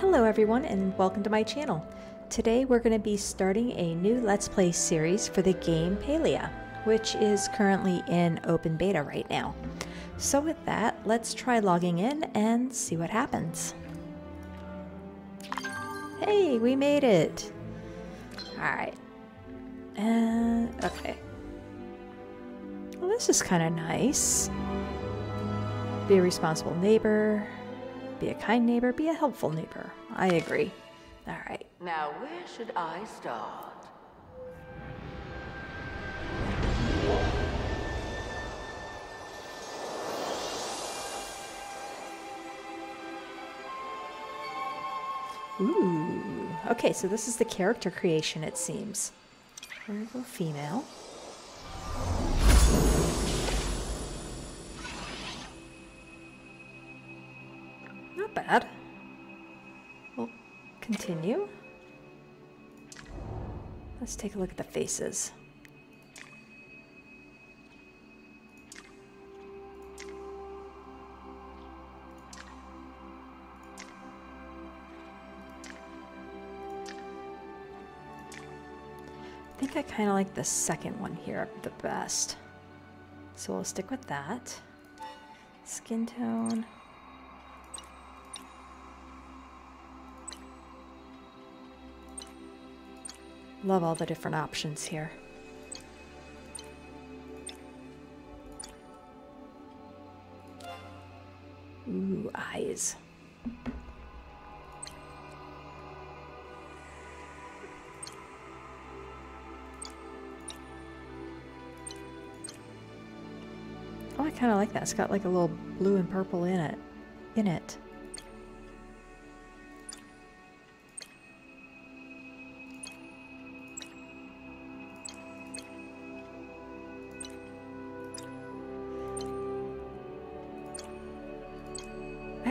Hello everyone and welcome to my channel. Today we're going to be starting a new Let's Play series for the game Palia, which is currently in open beta right now. So with that, let's try logging in and see what happens. Hey, we made it! Alright. And, okay. Well, this is kind of nice. Be a responsible neighbor, be a kind neighbor, be a helpful neighbor. I agree. All right. Now, where should I start? Ooh. Okay, so this is the character creation, it seems. Virgo female. Bad. We'll continue. Let's take a look at the faces. I think I kind of like the second one here the best. So we'll stick with that. Skin tone. Love all the different options here. Ooh, eyes. Oh, I kind of like that. It's got like a little blue and purple in it. In it.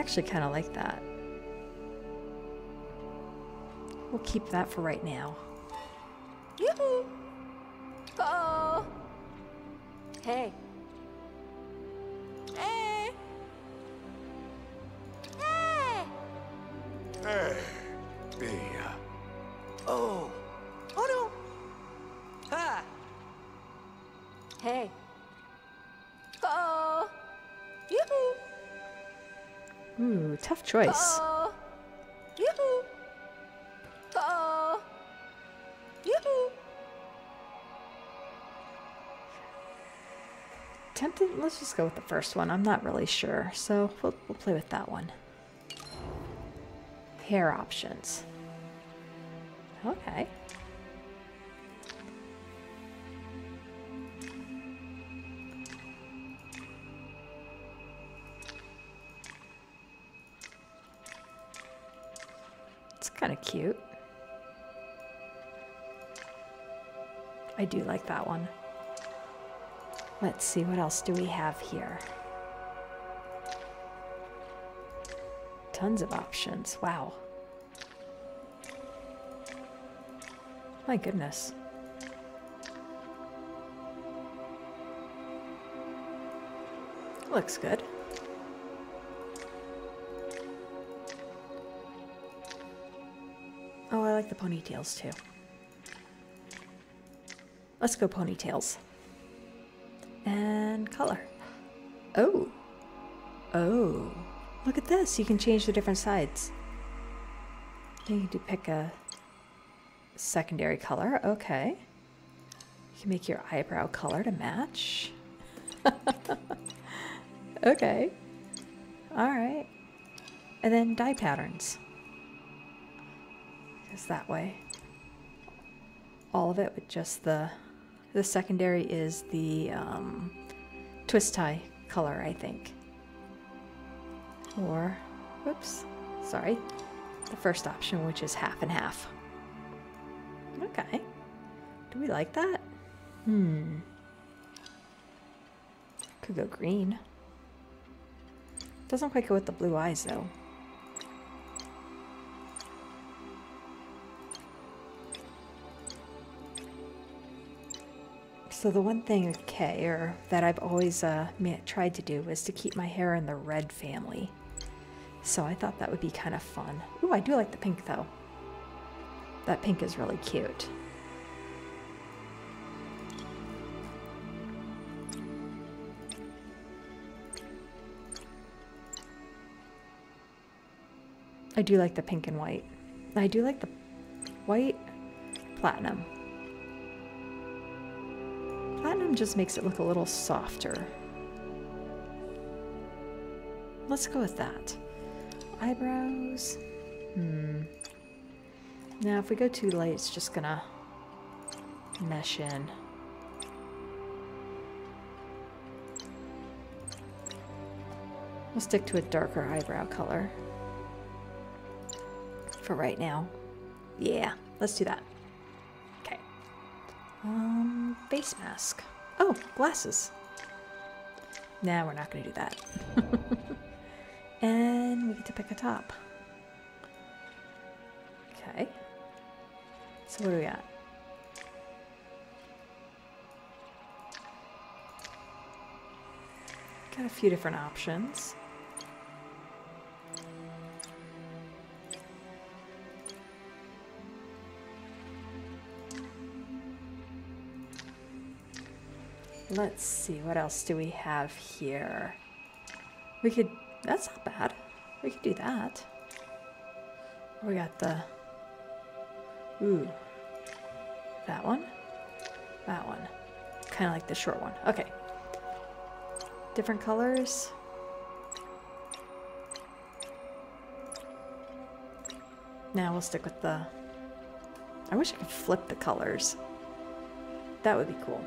Actually kind of like that. We'll keep that for right now. Yoo-hoo! Oh! Hey! Choice. Oh! Yoo-hoo! Tempted. Let's just go with the first one. I'm not really sure, so we'll, we'll play with that one. Hair options. Okay. I do like that one. Let's see, what else do we have here? Tons of options. Wow. My goodness. Looks good. Oh, I like the ponytails too. Let's go ponytails. And color. Oh. Oh. Look at this. You can change the different sides. You can pick a secondary color. Okay. You can make your eyebrow color to match. okay. All right. And then dye patterns. Just that way. All of it with just the the secondary is the um, twist tie color, I think. Or, whoops, sorry, the first option, which is half and half. Okay. Do we like that? Hmm. Could go green. Doesn't quite go with the blue eyes, though. So the one thing, okay, or that I've always uh, tried to do is to keep my hair in the red family. So I thought that would be kind of fun. Ooh, I do like the pink though. That pink is really cute. I do like the pink and white. I do like the white platinum. Platinum just makes it look a little softer. Let's go with that. Eyebrows. Hmm. Now, if we go too light, it's just gonna mesh in. We'll stick to a darker eyebrow color for right now. Yeah, let's do that. Okay. Um, face mask. Oh, glasses. Nah, we're not going to do that. and we get to pick a top. Okay. So what do we got? Got a few different options. Let's see, what else do we have here? We could, that's not bad. We could do that. We got the, ooh, that one, that one. Kind of like the short one. Okay. Different colors. Now we'll stick with the, I wish I could flip the colors. That would be cool.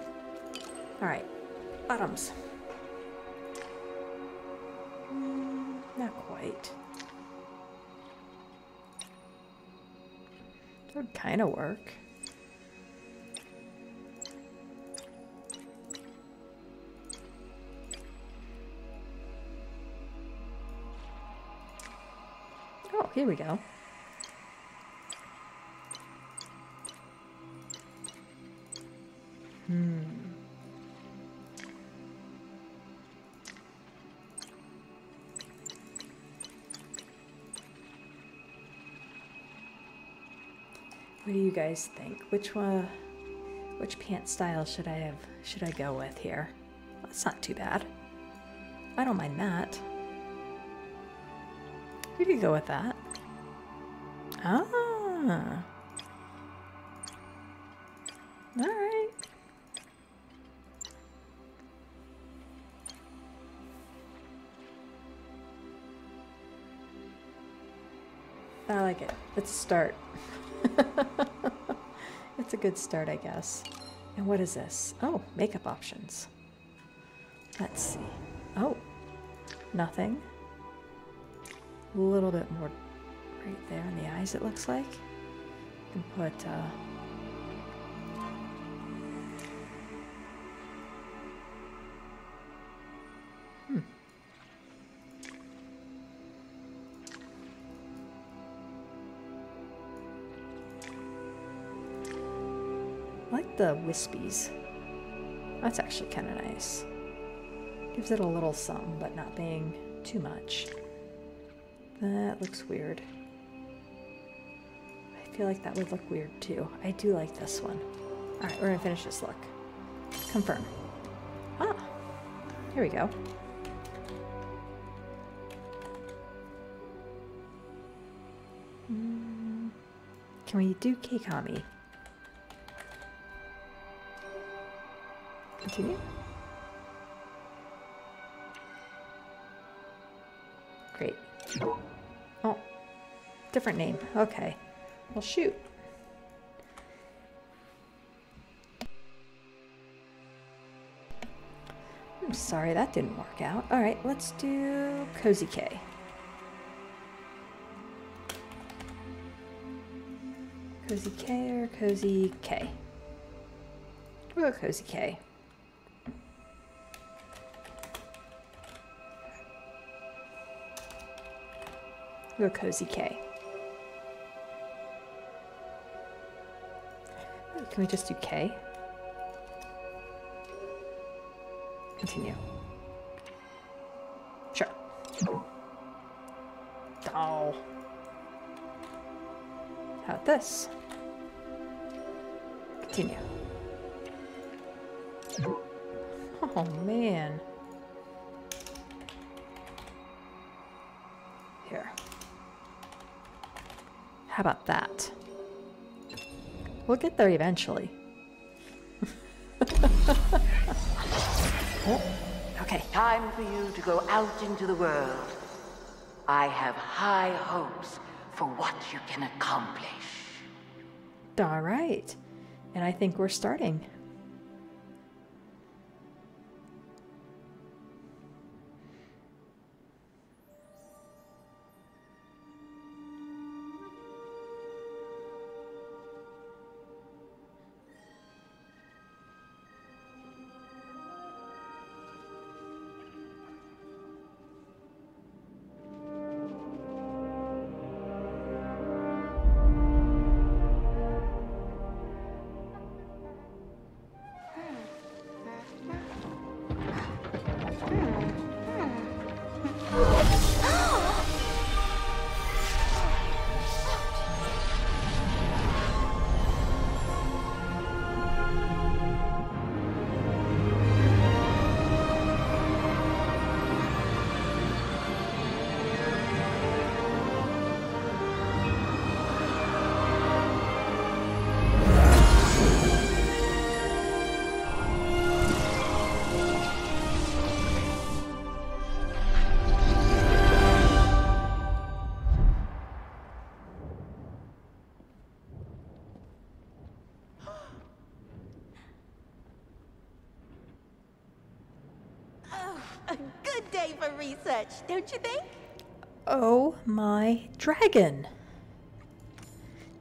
All right, bottoms. Mm, not quite. That would kind of work. Oh, here we go. Guys think? Which one, which pant style should I have? Should I go with here? That's not too bad. I don't mind that. We could go with that. Ah. All right. I like it. Let's start. it's a good start, I guess. And what is this? Oh, makeup options. Let's see. Oh, nothing. A little bit more right there in the eyes, it looks like. And put, uh, the wispies. That's actually kind of nice. Gives it a little something, but not being too much. That looks weird. I feel like that would look weird too. I do like this one. Alright, we're gonna finish this look. Confirm. Ah, here we go. Mm, Can we do Keikami? Great. Oh, different name. Okay. Well, shoot. I'm sorry that didn't work out. All right, let's do Cozy K. Cozy K or Cozy K? We'll go Cozy K. Go Cozy K. Can we just do K? Continue. Sure. Oh. How about this? Continue. Oh man. How about that? We'll get there eventually. oh, okay. Time for you to go out into the world. I have high hopes for what you can accomplish. All right. And I think we're starting. Don't you think? Oh my dragon.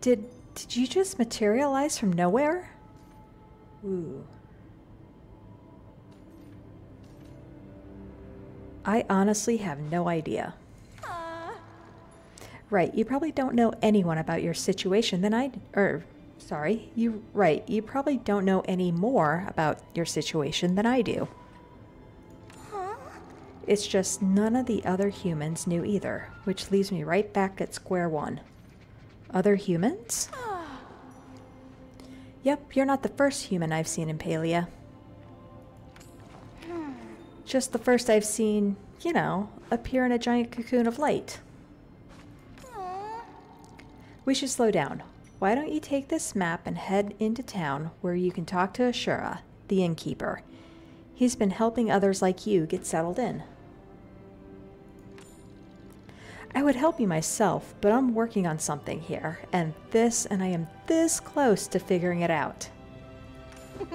Did did you just materialize from nowhere? Ooh. I honestly have no idea. Uh, Right, you probably don't know anyone about your situation than I or sorry, you right, you probably don't know any more about your situation than I do. It's just none of the other humans knew either, which leaves me right back at square one. Other humans? Yep, you're not the first human I've seen in Palia. Just the first I've seen, you know, appear in a giant cocoon of light. We should slow down. Why don't you take this map and head into town where you can talk to Ashura, the innkeeper? He's been helping others like you get settled in. I would help you myself, but I'm working on something here, and this, and I am this close to figuring it out.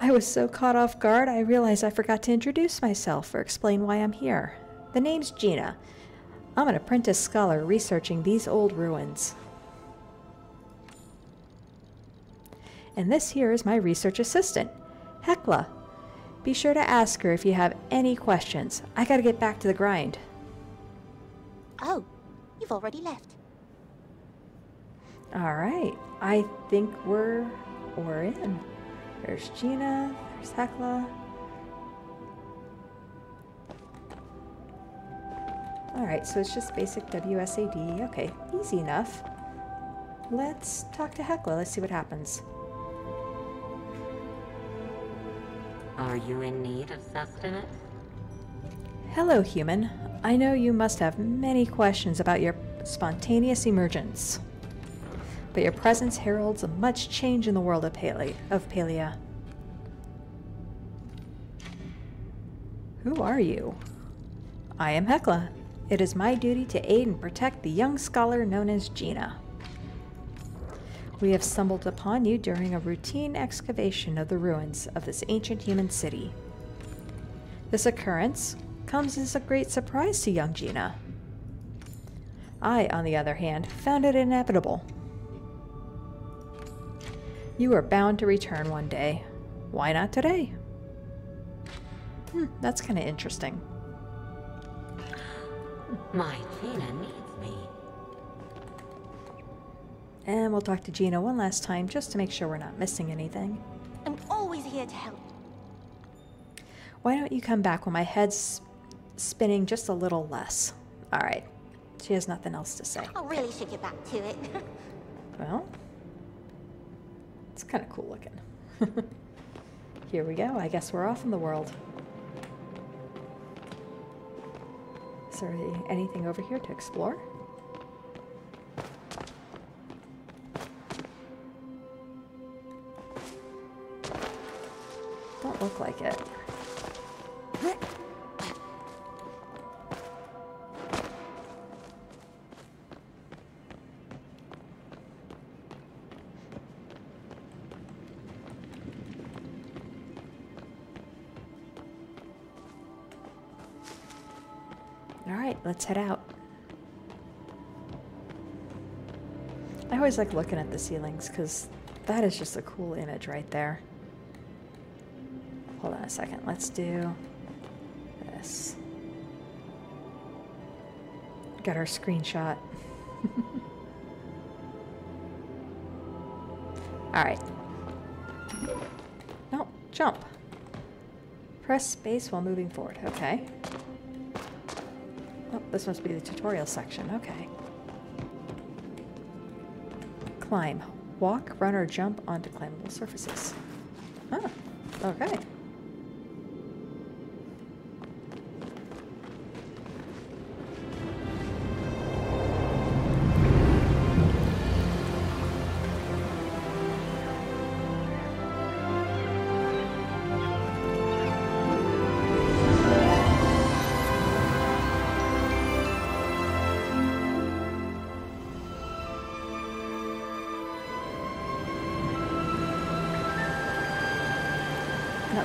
I was so caught off guard, I realized I forgot to introduce myself or explain why I'm here. The name's Jina. I'm an apprentice scholar researching these old ruins. And this here is my research assistant, Hekla. Be sure to ask her if you have any questions. I gotta get back to the grind. Oh, you've already left. All right, I think we're we're in. There's Jina. There's Hekla. All right, so it's just basic WSAD. Okay, easy enough. Let's talk to Hekla. Let's see what happens. Are you in need of sustenance? Hello, human. I know you must have many questions about your spontaneous emergence. But your presence heralds a much change in the world of, Pale- of Palia. Who are you? I am Hekla. It is my duty to aid and protect the young scholar known as Jina. We have stumbled upon you during a routine excavation of the ruins of this ancient human city. This occurrence comes as a great surprise to young Jina. I, on the other hand, found it inevitable. You are bound to return one day. Why not today? Hmm, that's kind of interesting. My Jina needs me. And we'll talk to Jina one last time just to make sure we're not missing anything. I'm always here to help. Why don't you come back when my head's spinning just a little less? All right. She has nothing else to say. I really should get back to it. Well, it's kind of cool looking. Here we go. I guess we're off in the world. Is there anything over here to explore? Don't look like it. Let's head out. I always like looking at the ceilings because that is just a cool image right there. Hold on a second. Let's do this. Got our screenshot. All right. No, jump. Press space while moving forward. Okay. Oh, this must be the tutorial section. Okay. Climb. Walk, run, or jump onto climbable surfaces. Ah, okay.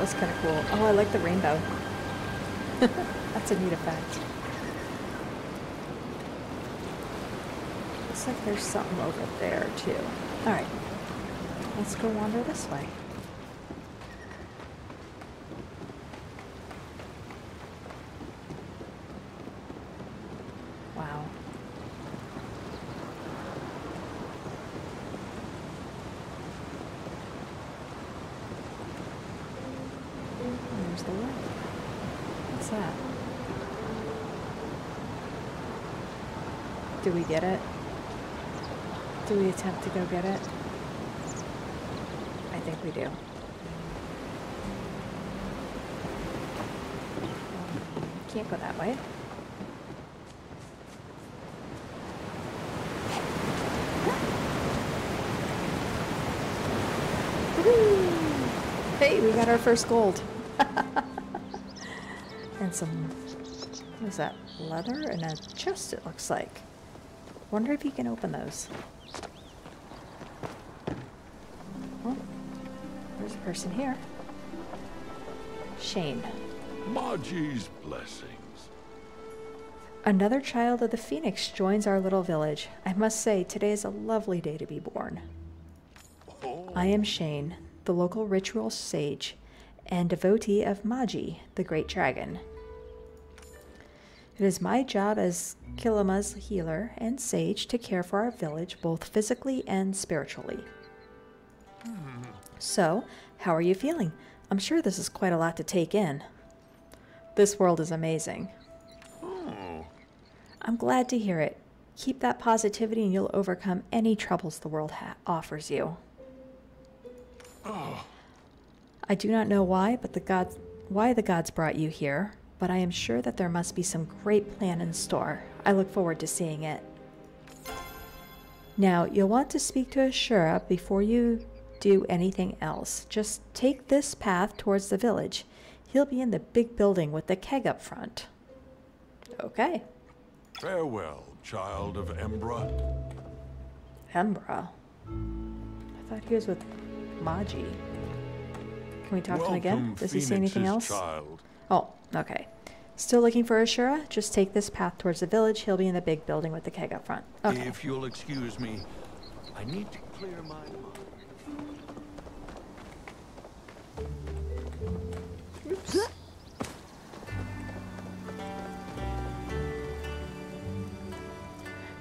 Was kind of cool. Oh, I like the rainbow. That's a neat effect. Looks like there's something over there, too. Alright. Let's go wander this way. Wow. There's the light. What's that? Do we get it? Do we attempt to go get it? I think we do. Can't go that way. Hey, we got our first gold. and some, what is that, leather and a chest it looks like. Wonder if you can open those. Oh, there's a person here. Chayne. Maji's blessings. Another child of the Phoenix joins our little village. I must say, today is a lovely day to be born. Oh. I am Chayne, the local ritual sage and devotee of Maji, the great dragon. It is my job as Kilima's healer and sage to care for our village both physically and spiritually. Hmm. So, how are you feeling? I'm sure this is quite a lot to take in. This world is amazing. Oh, I'm glad to hear it. Keep that positivity and you'll overcome any troubles the world ha- offers you. Oh. I do not know why, but the gods why the gods brought you here, but I am sure that there must be some great plan in store. I look forward to seeing it. Now, you'll want to speak to Ashura before you do anything else. Just take this path towards the village. He'll be in the big building with the keg up front. Okay. farewell, child of Embra. Embra. I thought he was with Maji. Can we talk to him again? Welcome, Does he say anything else? Child. Oh, okay. Still looking for Ashura? Just take this path towards the village. He'll be in the big building with the keg up front. Okay. If you'll excuse me, I need to clear my mind.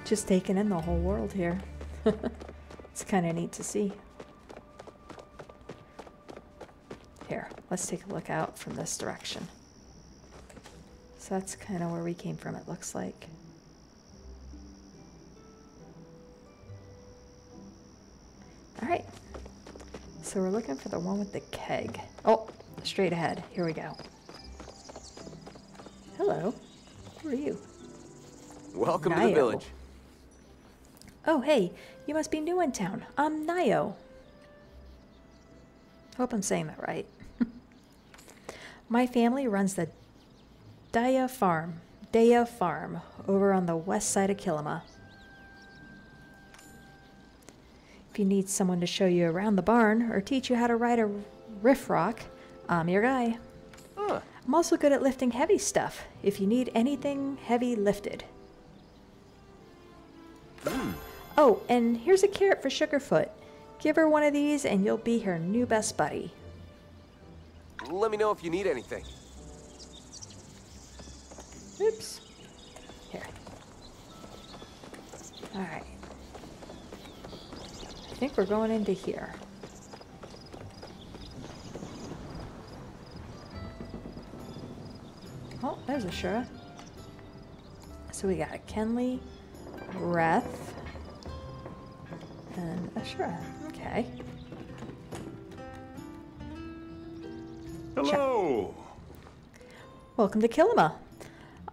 Just taking in the whole world here. it's kind of neat to see. Here, let's take a look out from this direction that's kind of where we came from, it looks like. All right, so we're looking for the one with the keg. Oh, straight ahead, here we go. Hello, who are you? Welcome Nai'o. to the village. Oh, hey, you must be new in town. I'm Nai'o. Hope I'm saying that right. My family runs the Daya Farm, Daya Farm, over on the west side of Kilima. If you need someone to show you around the barn or teach you how to ride a riff rock, I'm your guy. Huh. I'm also good at lifting heavy stuff if you need anything heavy lifted. Hmm. Oh, and here's a carrot for Sugarfoot. Give her one of these and you'll be her new best buddy. Let me know if you need anything. Oops. Here. Alright. I think we're going into here. Oh, there's Ashura. So we got a Kenli, Reth, and Ashura. Okay. Hello. Welcome to Kilima.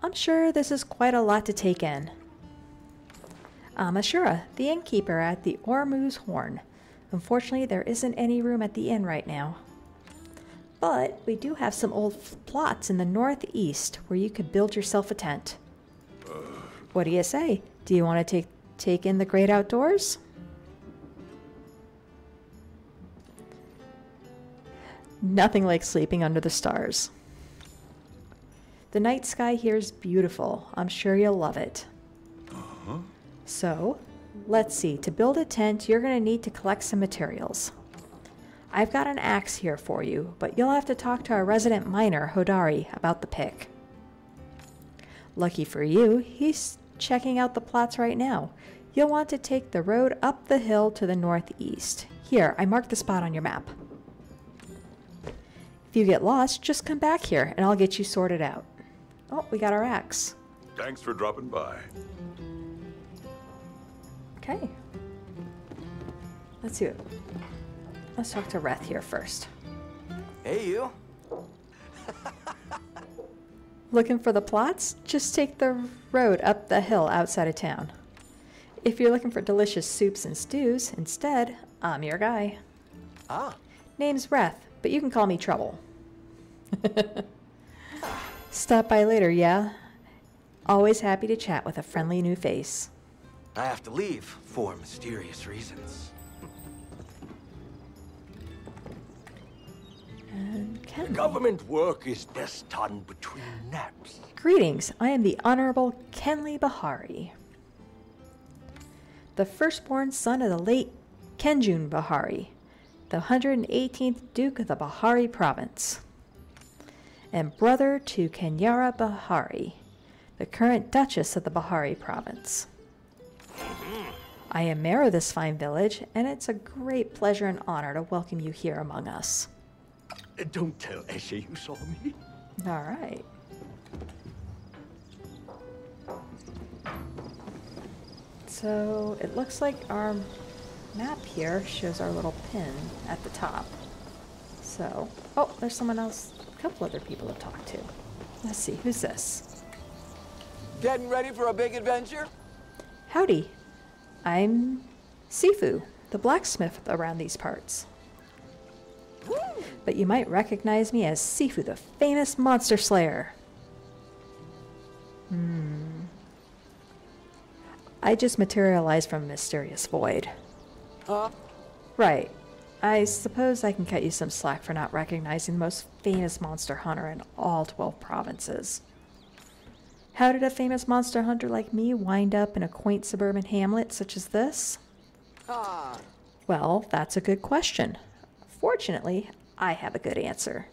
I'm sure this is quite a lot to take in. I'm Ashura, the innkeeper at the Ormuz Horn. Unfortunately, there isn't any room at the inn right now. But we do have some old plots in the northeast where you could build yourself a tent. What do you say? Do you want to take take in the great outdoors? Nothing like sleeping under the stars. The night sky here is beautiful. I'm sure you'll love it. Uh-huh. So, let's see. To build a tent, you're going to need to collect some materials. I've got an axe here for you, but you'll have to talk to our resident miner, Hodari, about the pick. Lucky for you, he's checking out the plots right now. You'll want to take the road up the hill to the northeast. Here, I marked the spot on your map. If you get lost, just come back here and I'll get you sorted out. Oh, we got our axe. Thanks for dropping by. Okay. Let's do it. Let's talk to Reth here first. Hey, you. Looking for the plots? Just take the road up the hill outside of town. If you're looking for delicious soups and stews, instead, I'm your guy. Ah, Name's Reth, but you can call me Trouble. Stop by later, yeah? Always happy to chat with a friendly new face. I have to leave for mysterious reasons. Government work is best done between naps. Greetings, I am the Honorable Kenli Bahari, the firstborn son of the late Kenjun Bahari, the 118th Duke of the Bahari Province, and brother to Kenyara Bahari, the current Duchess of the Bahari Province. I am mayor of this fine village, and it's a great pleasure and honor to welcome you here among us. Uh, Don't tell Eshe you saw me. All right. So it looks like our map here shows our little pin at the top. So, oh, there's someone else, a couple other people to talk to. Let's see, who's this? Getting ready for a big adventure? Howdy, I'm Sifuu, the blacksmith around these parts. But you might recognize me as Sifuu, the famous monster slayer. Hmm. I just materialized from a mysterious void. Huh? Right. I suppose I can cut you some slack for not recognizing the most famous monster hunter in all 12 provinces. How did a famous monster hunter like me wind up in a quaint suburban hamlet such as this? Ah, Well, that's a good question. Fortunately, I have a good answer.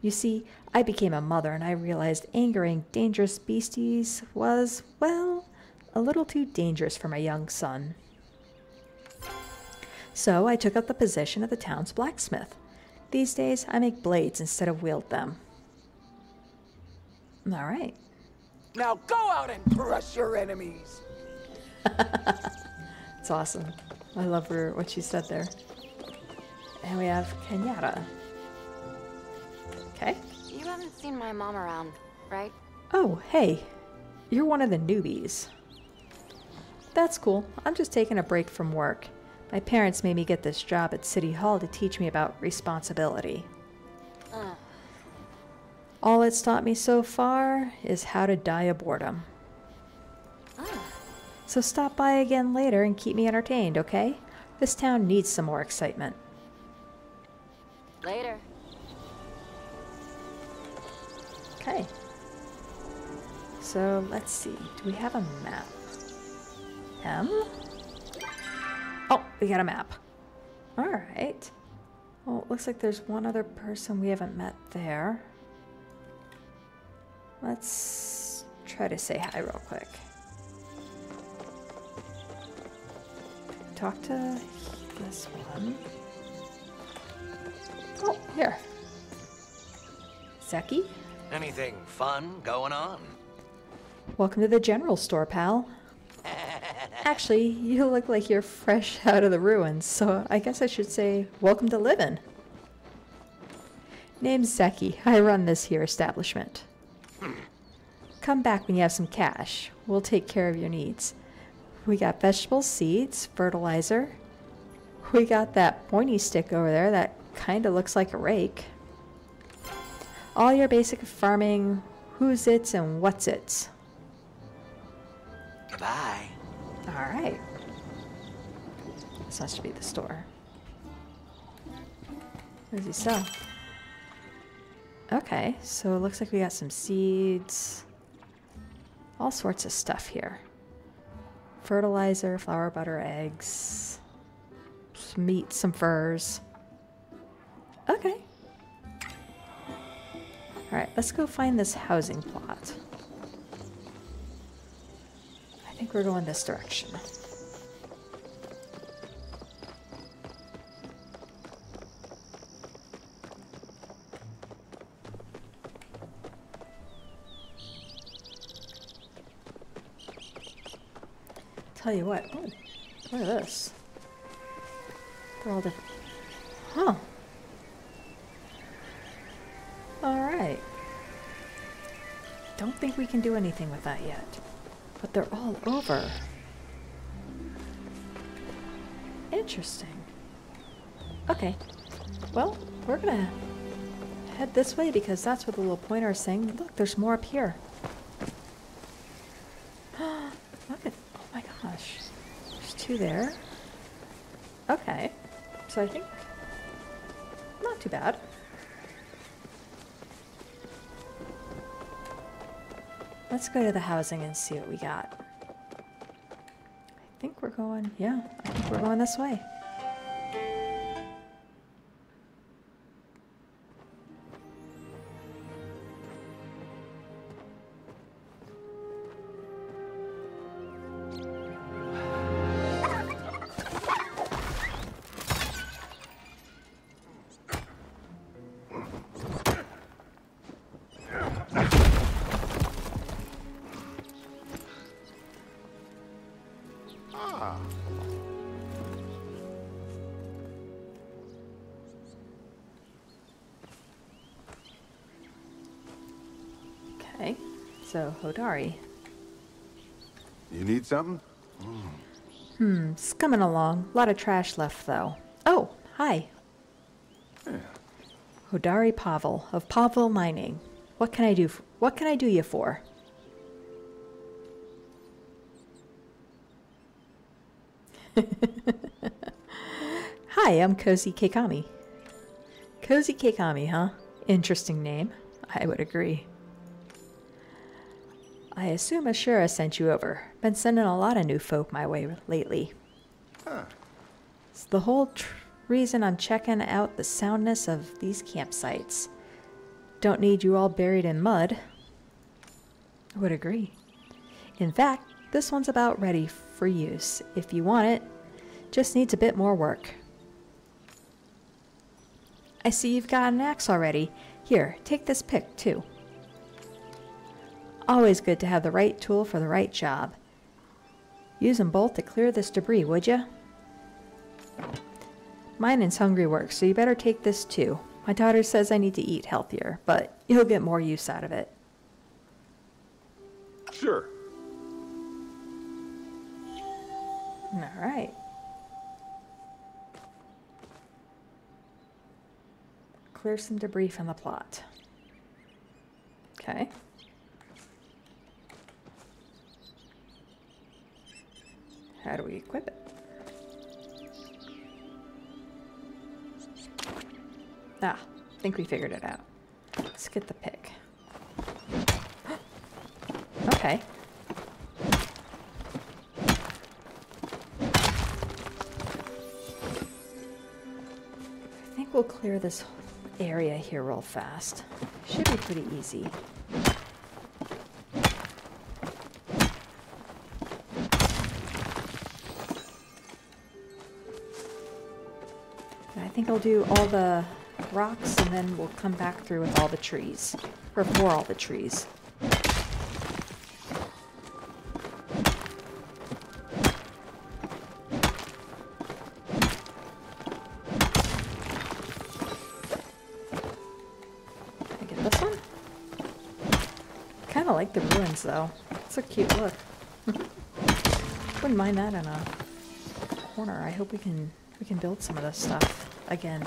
You see, I became a mother and I realized angering dangerous beasties was, well, a little too dangerous for my young son. So I took up the position of the town's blacksmith. These days, I make blades instead of wield them. All right. now go out and crush your enemies. It's awesome. I love her, what she said there. And we have Kenyatta. Okay. You haven't seen my mom around, right? Oh, hey. You're one of the newbies. That's cool. I'm just taking a break from work. My parents made me get this job at City Hall to teach me about responsibility. Uh, All it's taught me so far is how to die of boredom. oh, So stop by again later and keep me entertained, okay? This town needs some more excitement. later. Okay. So let's see. Do we have a map? M? Oh, we got a map. Alright. Well, it looks like there's one other person we haven't met there. Let's try to say hi real quick. Talk to this one. Oh, here. Zeki? Anything fun going on? Welcome to the general store, pal. Actually, you look like you're fresh out of the ruins, so I guess I should say, welcome to living. Name's Zeki. I run this here establishment. Hmm. Come back when you have some cash. We'll take care of your needs. We got vegetable seeds, fertilizer. We got that pointy stick over there that kind of looks like a rake. All your basic farming, who's its and what's its. Bye. All right. This has to be the store. What does he sell? Okay, so it looks like we got some seeds. All sorts of stuff here. Fertilizer, flour, butter, eggs, some meat, some furs. Okay. All right, let's go find this housing plot. I think we're going this direction. Tell you what. Oh, look at this. They're all different. Huh. All right. Don't think we can do anything with that yet. But they're all over. Interesting. Okay. Well, we're gonna head this way because that's what the little pointer is saying. Look, there's more up here. Look at, oh my gosh. There's two there. Okay. So I think, not too bad. Let's go to the housing and see what we got. I think we're going, yeah, I think we're going this way. Hodari. You need something? Hmm, it's coming along. A lot of trash left, though. Oh, hi. Hodari Pavel of Pavel Mining. What can I do? f- what can I do you for? Hi, I'm Cozy Keikami. Cozy Keikami, huh? Interesting name. I would agree. I assume Ashura sent you over. Been sending a lot of new folk my way lately. Huh. It's the whole tr- reason I'm checking out the soundness of these campsites. Don't need you all buried in mud. I would agree. In fact, this one's about ready for use. If you want it, just needs a bit more work. I see you've got an axe already. Here, take this pick too. Always good to have the right tool for the right job. Use them both to clear this debris, would you? Mining's hungry work, so you better take this too. My daughter says I need to eat healthier, but you'll get more use out of it. Sure. All right. Clear some debris from the plot. Okay. How do we equip it? Ah, I think we figured it out. Let's get the pick. okay. I think we'll clear this area here real fast. Should be pretty easy. I'll do all the rocks and then we'll come back through with all the trees. Or for all the trees. Can I get this one? Kind of like the ruins though. It's a cute look. Wouldn't mind that in a corner. I hope we can we can build some of this stuff again.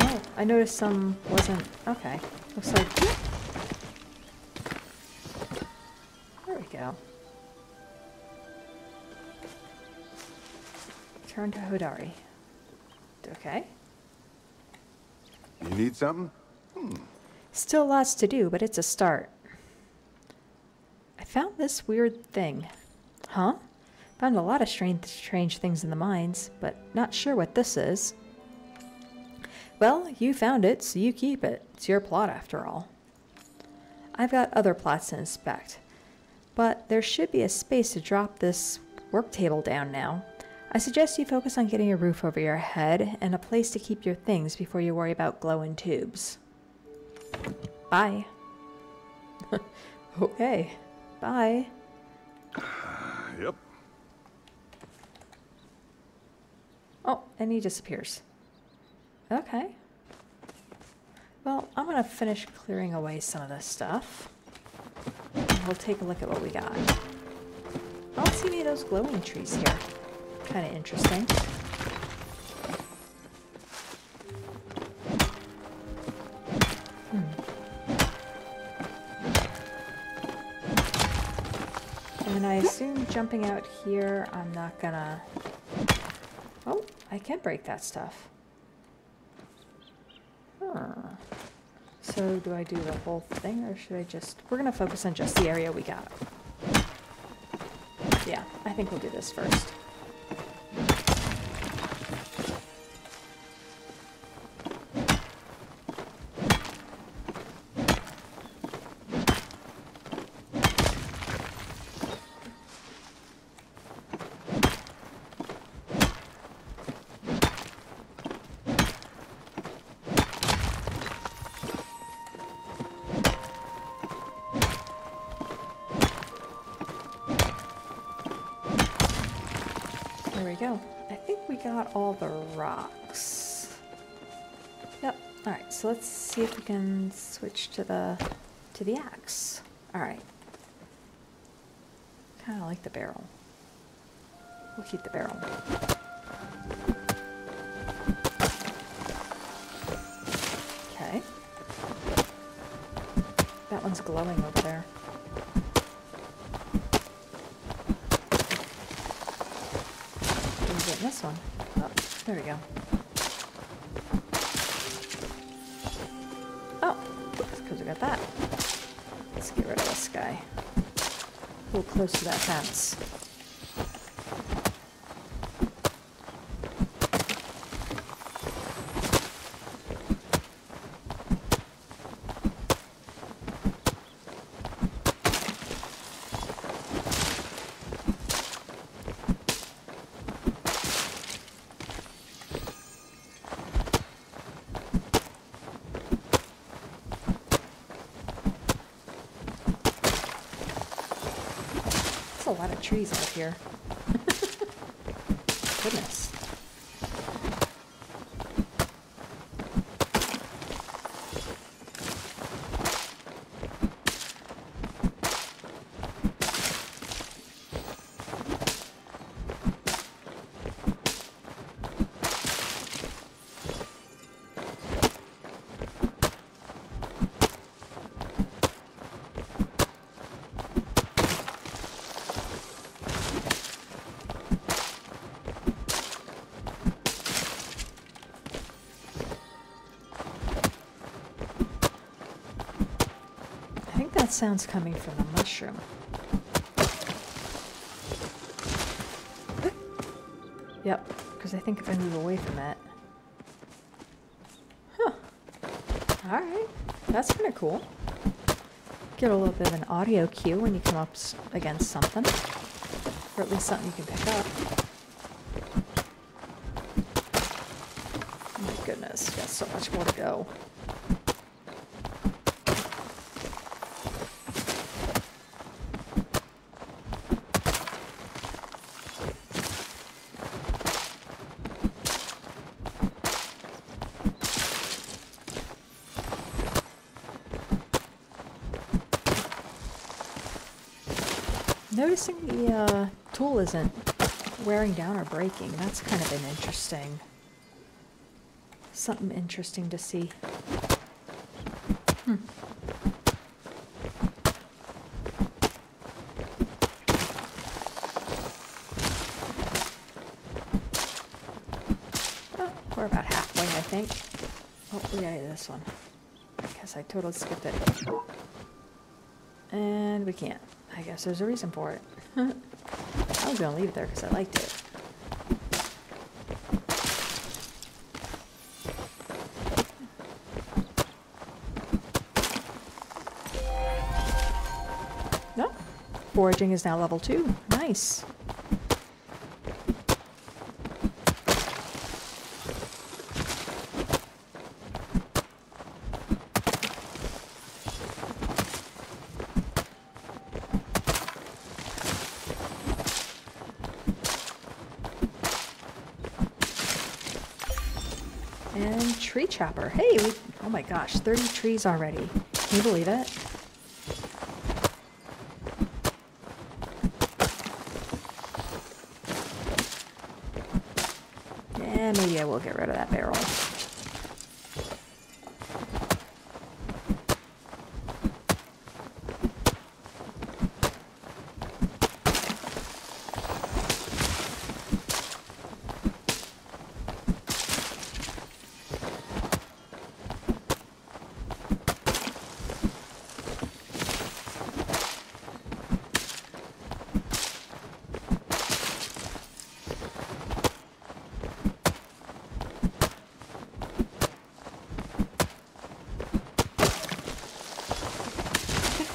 Oh, I noticed some wasn't okay. Looks like there we go. Turn to Hodari. Okay. You need something? Hmm. Still lots to do, but it's a start. I found this weird thing. Huh? Found a lot of strange, strange things in the mines, but not sure what this is. Well, you found it, so you keep it. It's your plot after all. I've got other plots to inspect, but there should be a space to drop this work table down now. I suggest you focus on getting a roof over your head and a place to keep your things before you worry about glowing tubes. Bye. okay. Bye. Yep. Oh, and he disappears. Okay. Well, I'm going to finish clearing away some of this stuff. We'll take a look at what we got. I don't see any of those glowing trees here. Kind of interesting. Hmm. And I assume jumping out here, I'm not gonna... Oh, I can break that stuff. So do I do the whole thing or should I just... We're gonna focus on just the area we got. Yeah, I think we'll do this first. All the rocks. Yep. All right. So let's see if we can switch to the to the axe. All right. Kind of like the barrel. We'll keep the barrel. Okay. That one's glowing over there. This one. There we go. Oh, because we got that. Let's get rid of this guy. A little close to that fence. a lot of trees out here. Goodness. I think that sound's coming from the mushroom. Yep, because I think if I move away from it. Huh. Alright, that's kind of cool. Get a little bit of an audio cue when you come up against something. Or at least something you can pick up. Oh my goodness, got so much more to go. Noticing the uh, tool isn't wearing down or breaking. That's kind of an interesting, something interesting to see. Hmm. Oh, we're about halfway, I think. Oh, we do this one. Guess I totally skipped it. And we can't. I guess there's a reason for it. Was gonna leave it there because I liked it. No. Foraging is now level two. Nice. And tree chopper. Hey, we, oh my gosh, 30 trees already. Can you believe it? Yeah, maybe I will get rid of that barrel.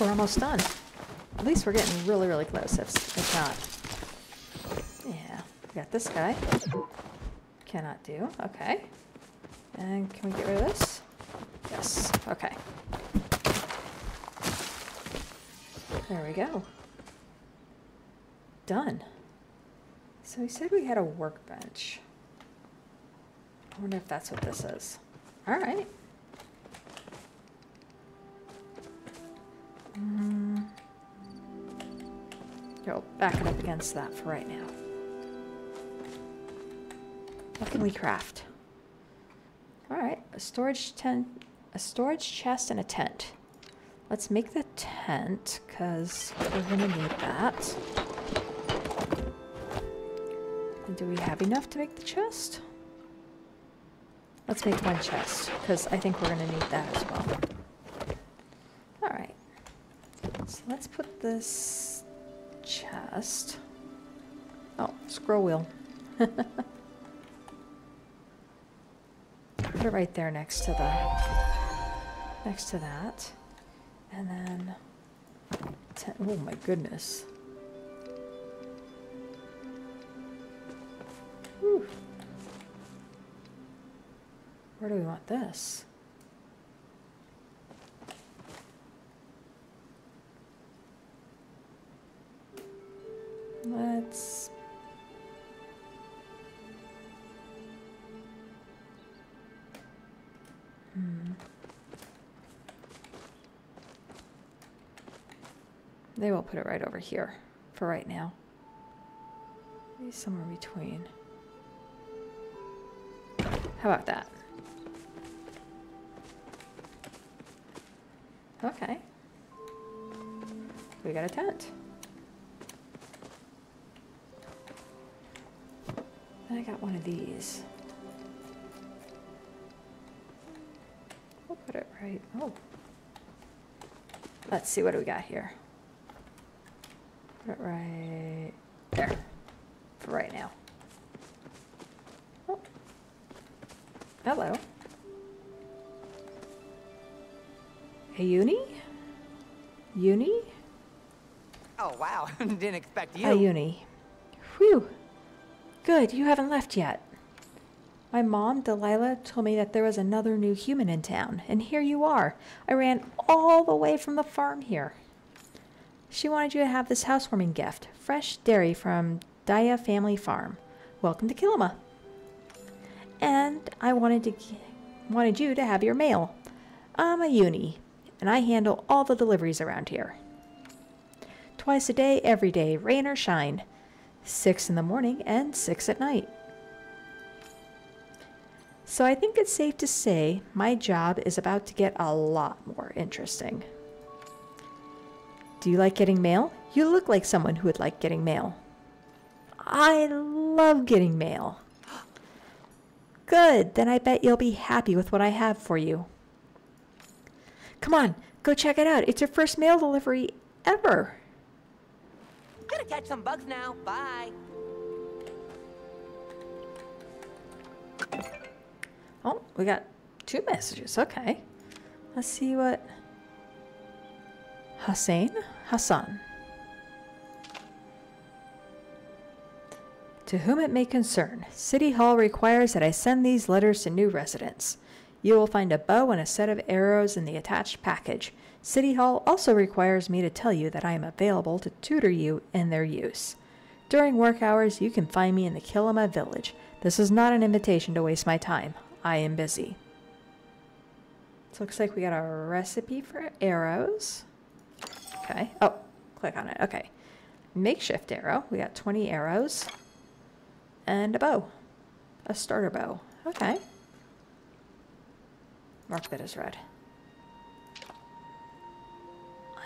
We're almost done. At least we're getting really, really close, if, if not. Yeah, we got this guy. Cannot do, okay. And can we get rid of this? Yes, okay. There we go. Done. So he said we had a workbench. I wonder if that's what this is. All right. Back it up against that for right now. What can we craft? All right, a storage tent, a storage chest, and a tent. Let's make the tent because we're gonna need that. And do we have enough to make the chest? Let's make one chest because I think we're gonna need that as well. All right. So let's put this Oh, scroll wheel. put it right there next to the next to that. And then ten, oh my goodness. Whew. Where do we want this? Put it right over here for right now. Maybe somewhere between. How about that? Okay. We got a tent. And I got one of these. We'll put it right. Oh. Let's see what do we got here. Put it right there. For right now. Oh. Hello. Hey, Auni? Auni? Oh, wow. Didn't expect you. Hey, Auni. Whew. Good, you haven't left yet. My mom, Delaila, told me that there was another new human in town, and here you are. I ran all the way from the farm here. She wanted you to have this housewarming gift fresh dairy from Daya Family Farm. Welcome to Kilima. And I wanted to wanted you to have your mail. I'm Auni, and I handle all the deliveries around here. Twice a day, every day, rain or shine. Six in the morning and six at night. So I think it's safe to say my job is about to get a lot more interesting. Do you like getting mail? You look like someone who would like getting mail. I love getting mail. Good, then I bet you'll be happy with what I have for you. Come on, go check it out. It's your first mail delivery ever. Gonna catch some bugs now. Bye. Oh, we got two messages. Okay. Let's see what. Hussein? Hassan. To whom it may concern, City Hall requires that I send these letters to new residents. You will find a bow and a set of arrows in the attached package. City Hall also requires me to tell you that I am available to tutor you in their use. During work hours, you can find me in the Kilima village. This is not an invitation to waste my time. I am busy. So looks like we got a recipe for arrows. Okay. Oh, click on it. Okay. Makeshift arrow. We got 20 arrows. And a bow. A starter bow. Okay. Mark that as red.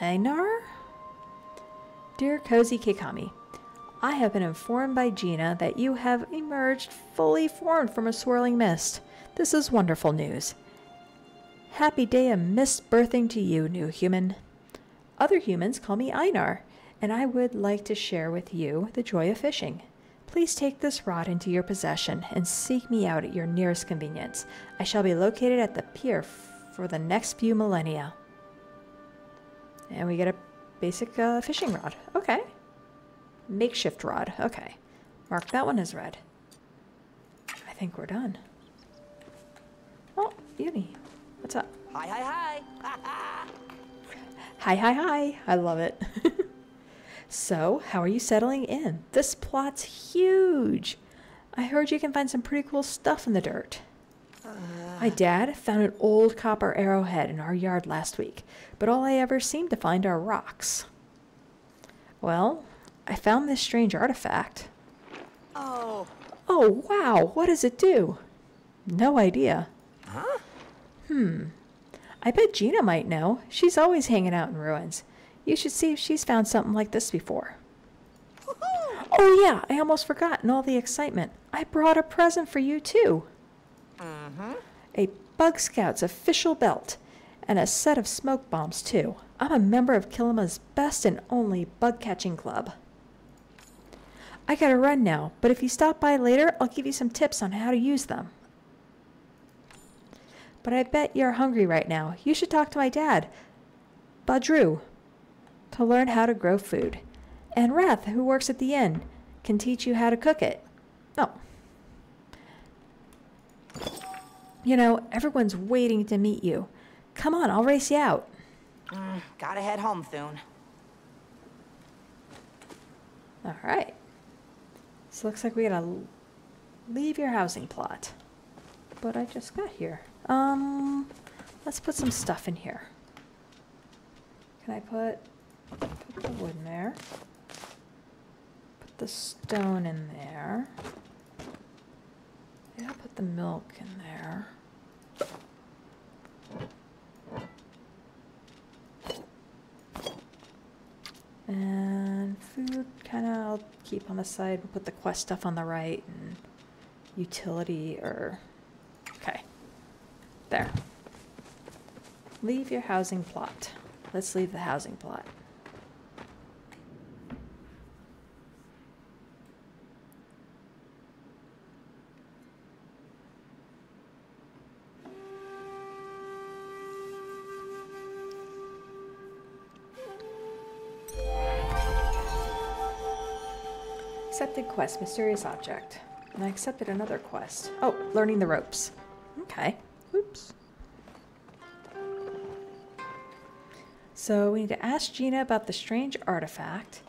Einar? Dear Cozy Keikami, I have been informed by Jina that you have emerged fully formed from a swirling mist. This is wonderful news. Happy day of mist birthing to you, new human. Other humans call me Einar, and I would like to share with you the joy of fishing. Please take this rod into your possession and seek me out at your nearest convenience. I shall be located at the pier for the next few millennia. And we get a basic uh, fishing rod. Okay. Makeshift rod. Okay. Mark that one as red. I think we're done. Oh, Beauty. What's up? Hi, hi, hi. Hi, hi, hi. I love it. so, how are you settling in? This plot's huge. I heard you can find some pretty cool stuff in the dirt. My dad found an old copper arrowhead in our yard last week, but all I ever seem to find are rocks. Well, I found this strange artifact. Oh. Oh, wow, what does it do? No idea. Huh? Hmm. I bet Jina might know. She's always hanging out in ruins. You should see if she's found something like this before. Oh, yeah, I almost forgot in all the excitement. I brought a present for you, too. Mm-hmm. A Bug Scouts official belt and a set of smoke bombs, too. I'm a member of Kilima's best and only bug catching club. I gotta run now, but if you stop by later, I'll give you some tips on how to use them. But I bet you're hungry right now. You should talk to my dad, Badru, to learn how to grow food. And Rath, who works at the inn, can teach you how to cook it. Oh. You know, everyone's waiting to meet you. Come on, I'll race you out. Mm, gotta head home soon. All right. So looks like we gotta leave your housing plot. But I just got here. Um, let's put some stuff in here. Can I put, put the wood in there? Put the stone in there. Yeah, put the milk in there. And food, kind of, I'll keep on the side. We'll put the quest stuff on the right and utility or. There. Leave your housing plot. Let's leave the housing plot. Accepted quest, mysterious object. And I accepted another quest. Oh, learning the ropes. Okay. Oops. So we need to ask Jina about the strange artifact,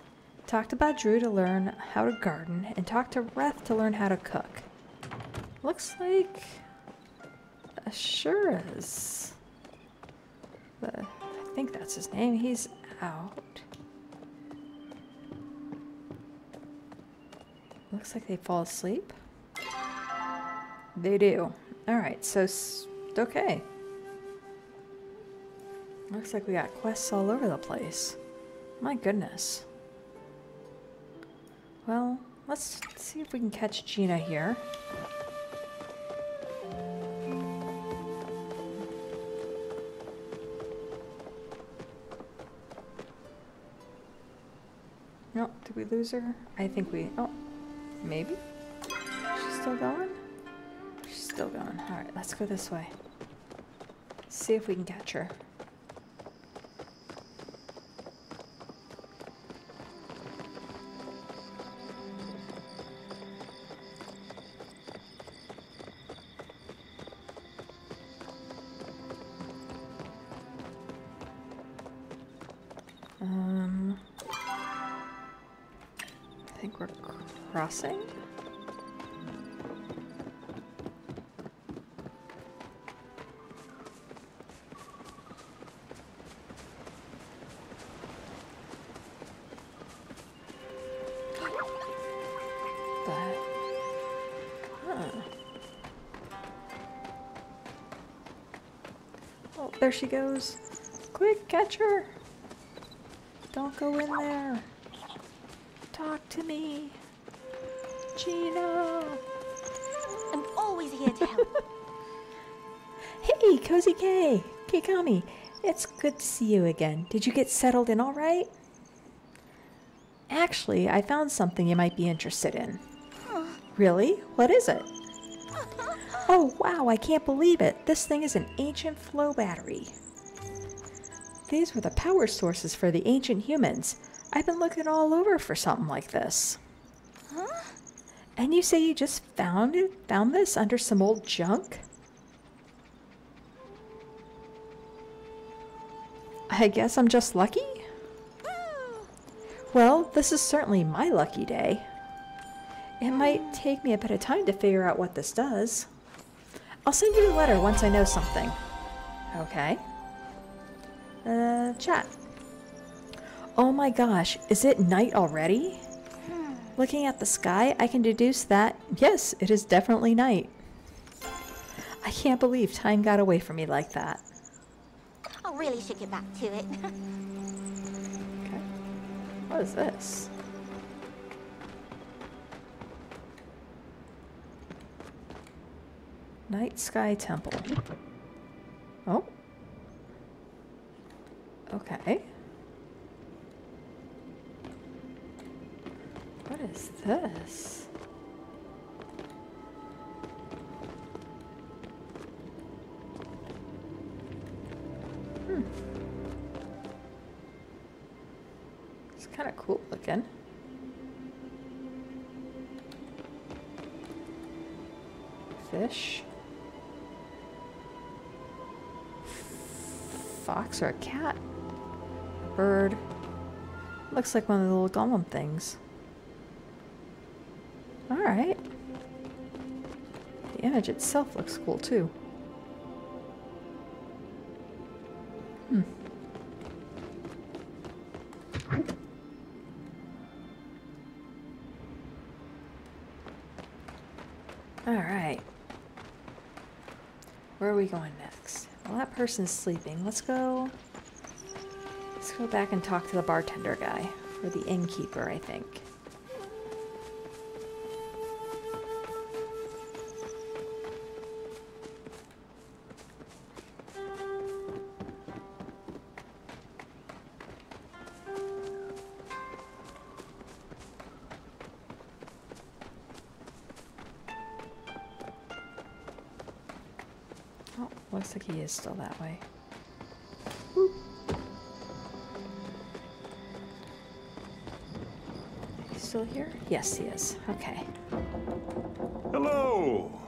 talk Badru to learn how to garden, and talk to Reth to learn how to cook. Looks like Assuras. The, uh, I think that's his name. He's out. Looks like they fall asleep. They do. Alright, so, okay. Looks like we got quests all over the place. My goodness. Well, let's see if we can catch Jina here. No, did we lose her? I think we. Oh, maybe? She's still going? She's still going. Alright, let's go this way. See if we can catch her. Um, I think we're crossing. There she goes. Quick, catch her. Don't go in there. Talk to me. Jina. I'm always here to help. Hey, Cozy K. Keikami. It's good to see you again. Did you get settled in all right? Actually, I found something you might be interested in. Really? What is it? Oh, wow, I can't believe it. This thing is an ancient flow battery. These were the power sources for the ancient humans. I've been looking all over for something like this. Huh? And you say you just found it, found this under some old junk? I guess I'm just lucky? Well, this is certainly my lucky day. It might take me a bit of time to figure out what this does. I'll send you a letter once I know something. Okay. Uh, chat. Oh my gosh, is it night already? Looking at the sky, I can deduce that, yes, it is definitely night. I can't believe time got away from me like that. I really should get back to it. Okay. What is this? Night Sky Temple. Oh. Okay. What is this? Hmm. It's kind of cool looking. Fish. Or a cat? A bird. Looks like one of the little golem things. Alright. The image itself looks cool too. Hmm. Alright. Where are we going person's sleeping. Let's go. Let's go back and talk to the bartender guy. Or the innkeeper, I think. Still that way. Boop. He's still here? Yes, he is. Okay. Hello!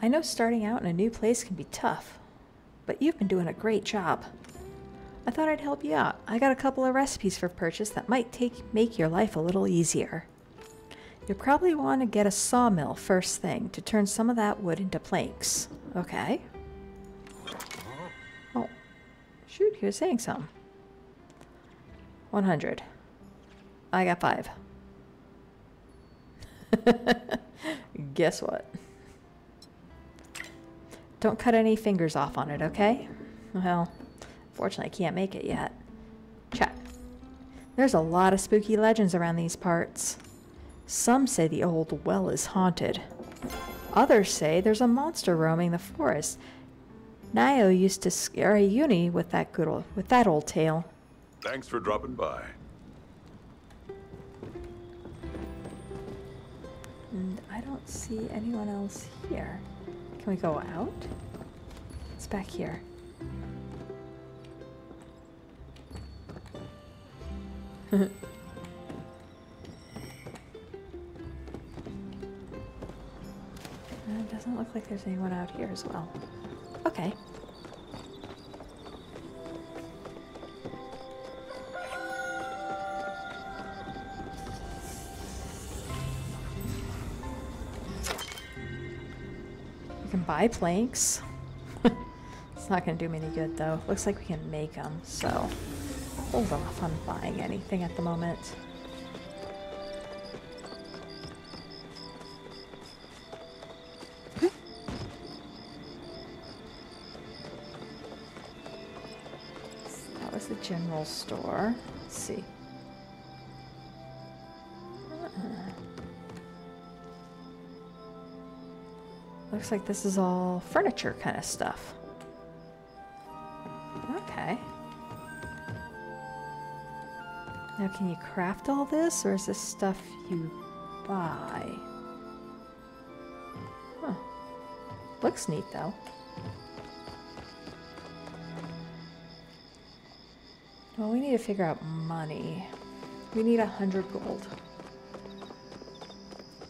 I know starting out in a new place can be tough, but you've been doing a great job. I thought I'd help you out. I got a couple of recipes for purchase that might take make your life a little easier. You'll probably want to get a sawmill first thing to turn some of that wood into planks. Okay. He was saying something. 100. I got five. Guess what? Don't cut any fingers off on it, okay? Well, fortunately, I can't make it yet. Check. There's a lot of spooky legends around these parts. Some say the old well is haunted. Others say there's a monster roaming the forest. Nai'o used to scare Auni with that good old, with that old tale. Thanks for dropping by. And I don't see anyone else here. Can we go out? It's back here. It doesn't look like there's anyone out here as well. Okay. We can buy planks. it's not going to do me any good though. Looks like we can make them, so hold off on buying anything at the moment. General store. Let's see. Uh-uh. Looks like this is all furniture kind of stuff. Okay. Now, can you craft all this, or is this stuff you buy? Huh. Looks neat, though. Well, we need to figure out money. We need a hundred gold.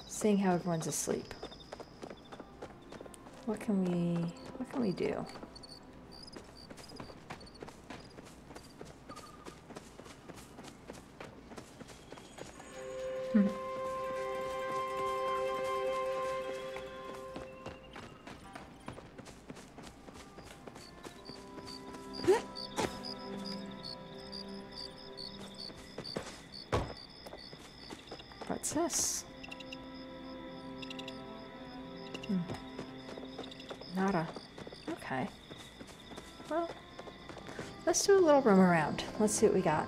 Seeing how everyone's asleep. What can we what can we do? Hmm. This? Hmm. Nada. Okay. Well, let's do a little room around. Let's see what we got.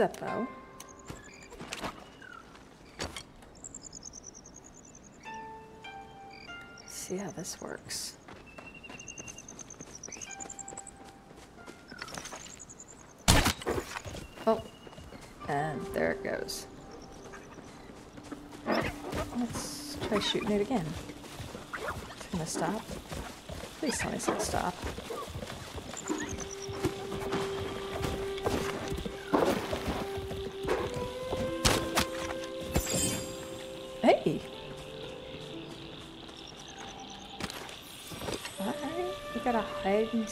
That bow? see how this works. Oh. And there it goes. Let's try shooting it again. It's gonna stop. Please tell me it's gonna stop.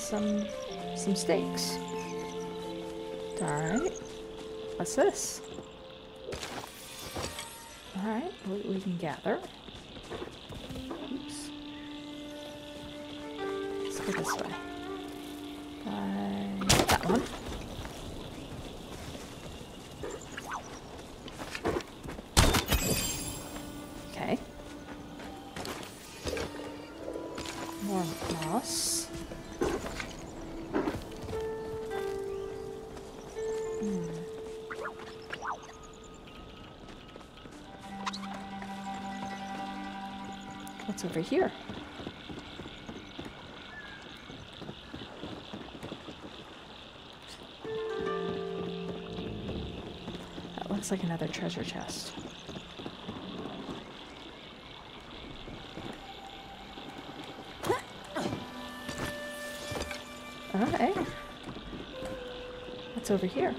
Some some stakes. Alright. What's this? Alright, we, we can gather. Over here? That looks like another treasure chest. Alright. What's over here?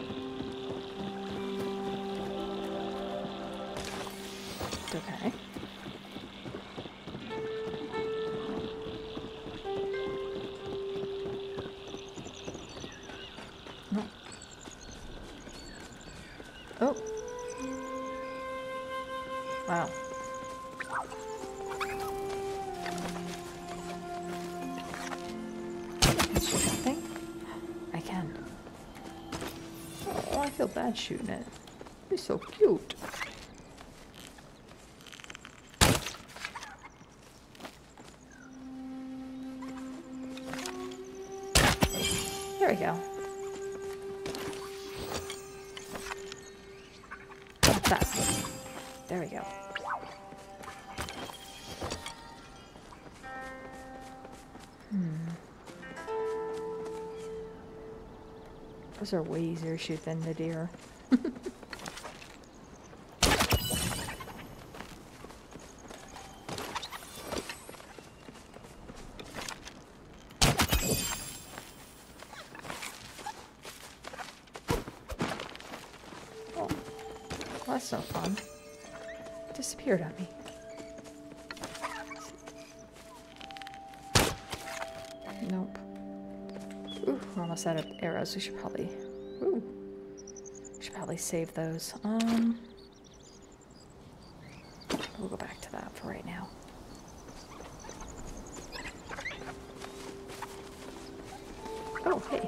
Those are way easier to shoot than the deer. Oh, well, that's no fun. Disappeared on me. Almost out of arrows. We should probably. Ooh. Should probably save those. Um. We'll go back to that for right now. Oh, hey.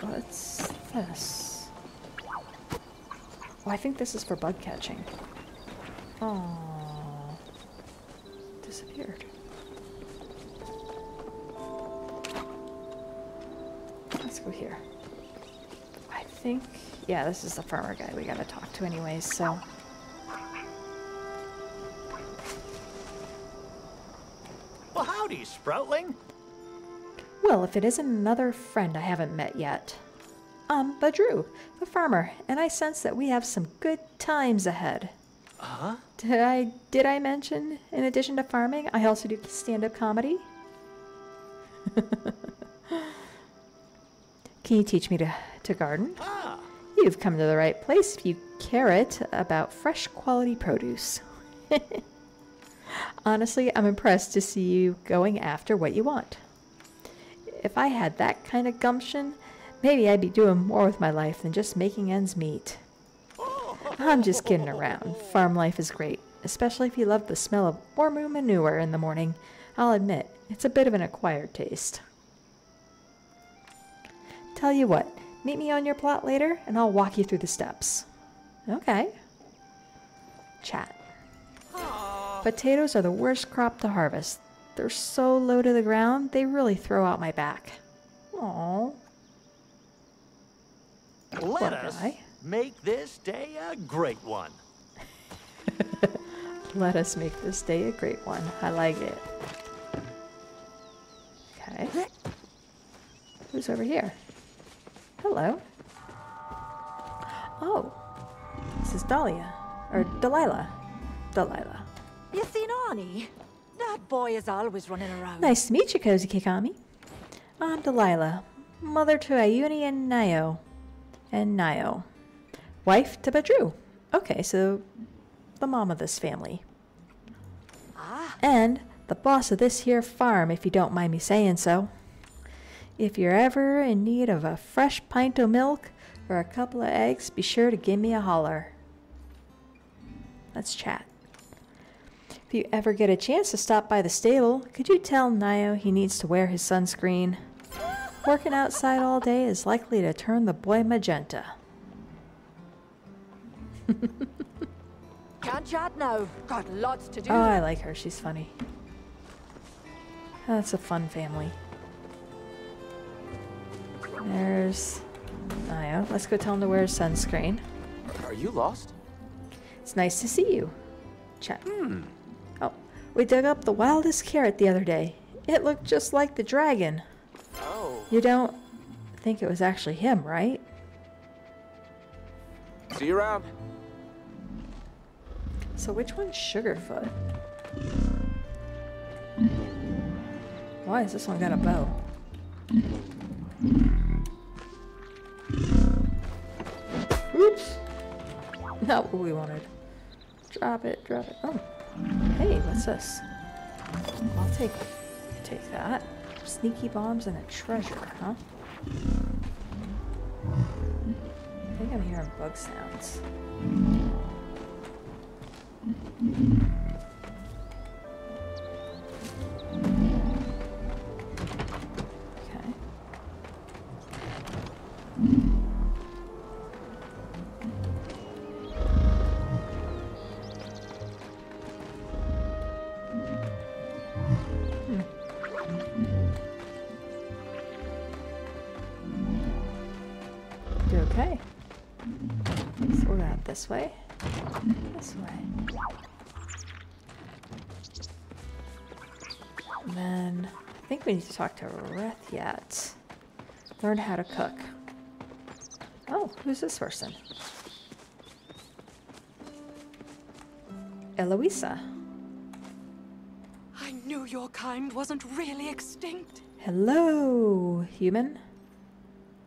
What's this? Oh, I think this is for bug catching. Yeah, this is the farmer guy we gotta talk to anyways, so. Well, howdy, Sproutling. Well, if it isn't another friend I haven't met yet. I'm Badru, the farmer, and I sense that we have some good times ahead. Uh-huh. Did I did I mention in addition to farming, I also do stand-up comedy? Can you teach me to, to garden? You've come to the right place if you care it about fresh quality produce. Honestly, I'm impressed to see you going after what you want. If I had that kind of gumption, maybe I'd be doing more with my life than just making ends meet. I'm just kidding around. Farm life is great, especially if you love the smell of warm manure in the morning. I'll admit, it's a bit of an acquired taste. Tell you what, meet me on your plot later and I'll walk you through the steps. Okay. Chat. Potatoes are the worst crop to harvest. They're so low to the ground, they really throw out my back. Aww. let us make this day a great one. Let us make this day a great one. I like it. Okay. Who's over here? Hello. Oh, this is Dahlia. Or Delaila. Delaila. You seen Auni? That boy is always running around. Nice to meet you, Cozy Keikami. I'm Delaila, mother to Auni and Nai'o. And Nai'o. Wife to Badru. Okay, so the mom of this family. Ah, And the boss of this here farm, if you don't mind me saying so. If you're ever in need of a fresh pint of milk or a couple of eggs, be sure to give me a holler. Let's chat. If you ever get a chance to stop by the stable, could you tell Nai'o he needs to wear his sunscreen? Working outside all day is likely to turn the boy magenta. can't chat now. Got lots to do. Oh, I like her. She's funny. That's a fun family. There's uh, Nai'o. Let's go tell him to wear his sunscreen. Are you lost? It's nice to see you. Chat. Hmm. Oh, we dug up the wildest carrot the other day. It looked just like the dragon. Oh. You don't think it was actually him, right? See you around. So which one's Sugarfoot? Why has this one got a bow? Oops! Not what we wanted. Drop it, drop it. Oh. Hey, what's this? I'll take take that. Sneaky bombs and a treasure, huh? I think I'm hearing bug sounds. Way. This way. And then I think we need to talk to Reth yet. Learn how to cook. Oh, who's this person? Elouisa. I knew your kind wasn't really extinct. Hello, human.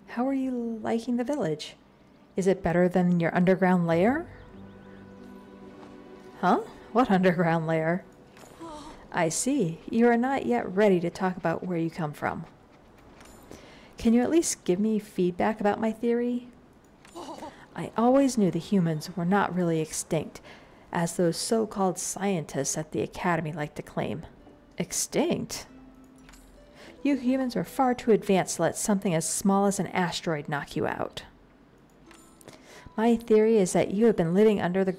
How are you liking the village? Is it better than your underground lair? Huh? What underground lair? I see. You are not yet ready to talk about where you come from. Can you at least give me feedback about my theory? I always knew the humans were not really extinct, as those so called scientists at the Academy like to claim. Extinct? You humans are far too advanced to let something as small as an asteroid knock you out. My theory is that you have been living under the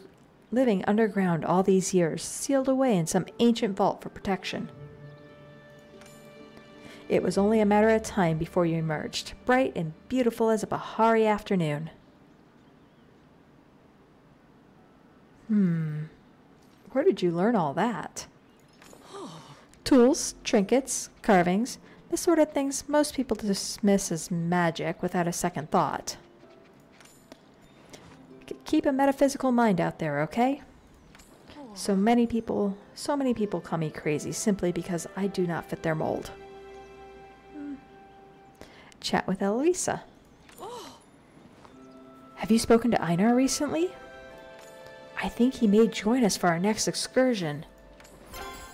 living underground all these years, sealed away in some ancient vault for protection. It was only a matter of time before you emerged, bright and beautiful as a Bahari afternoon. Hmm. Where did you learn all that? Tools, trinkets, carvings, the sort of things most people dismiss as magic without a second thought. Keep a metaphysical mind out there, okay? So many people, so many people call me crazy simply because I do not fit their mold. Hmm. Chat with Elouisa. Have you spoken to Einar recently? I think he may join us for our next excursion.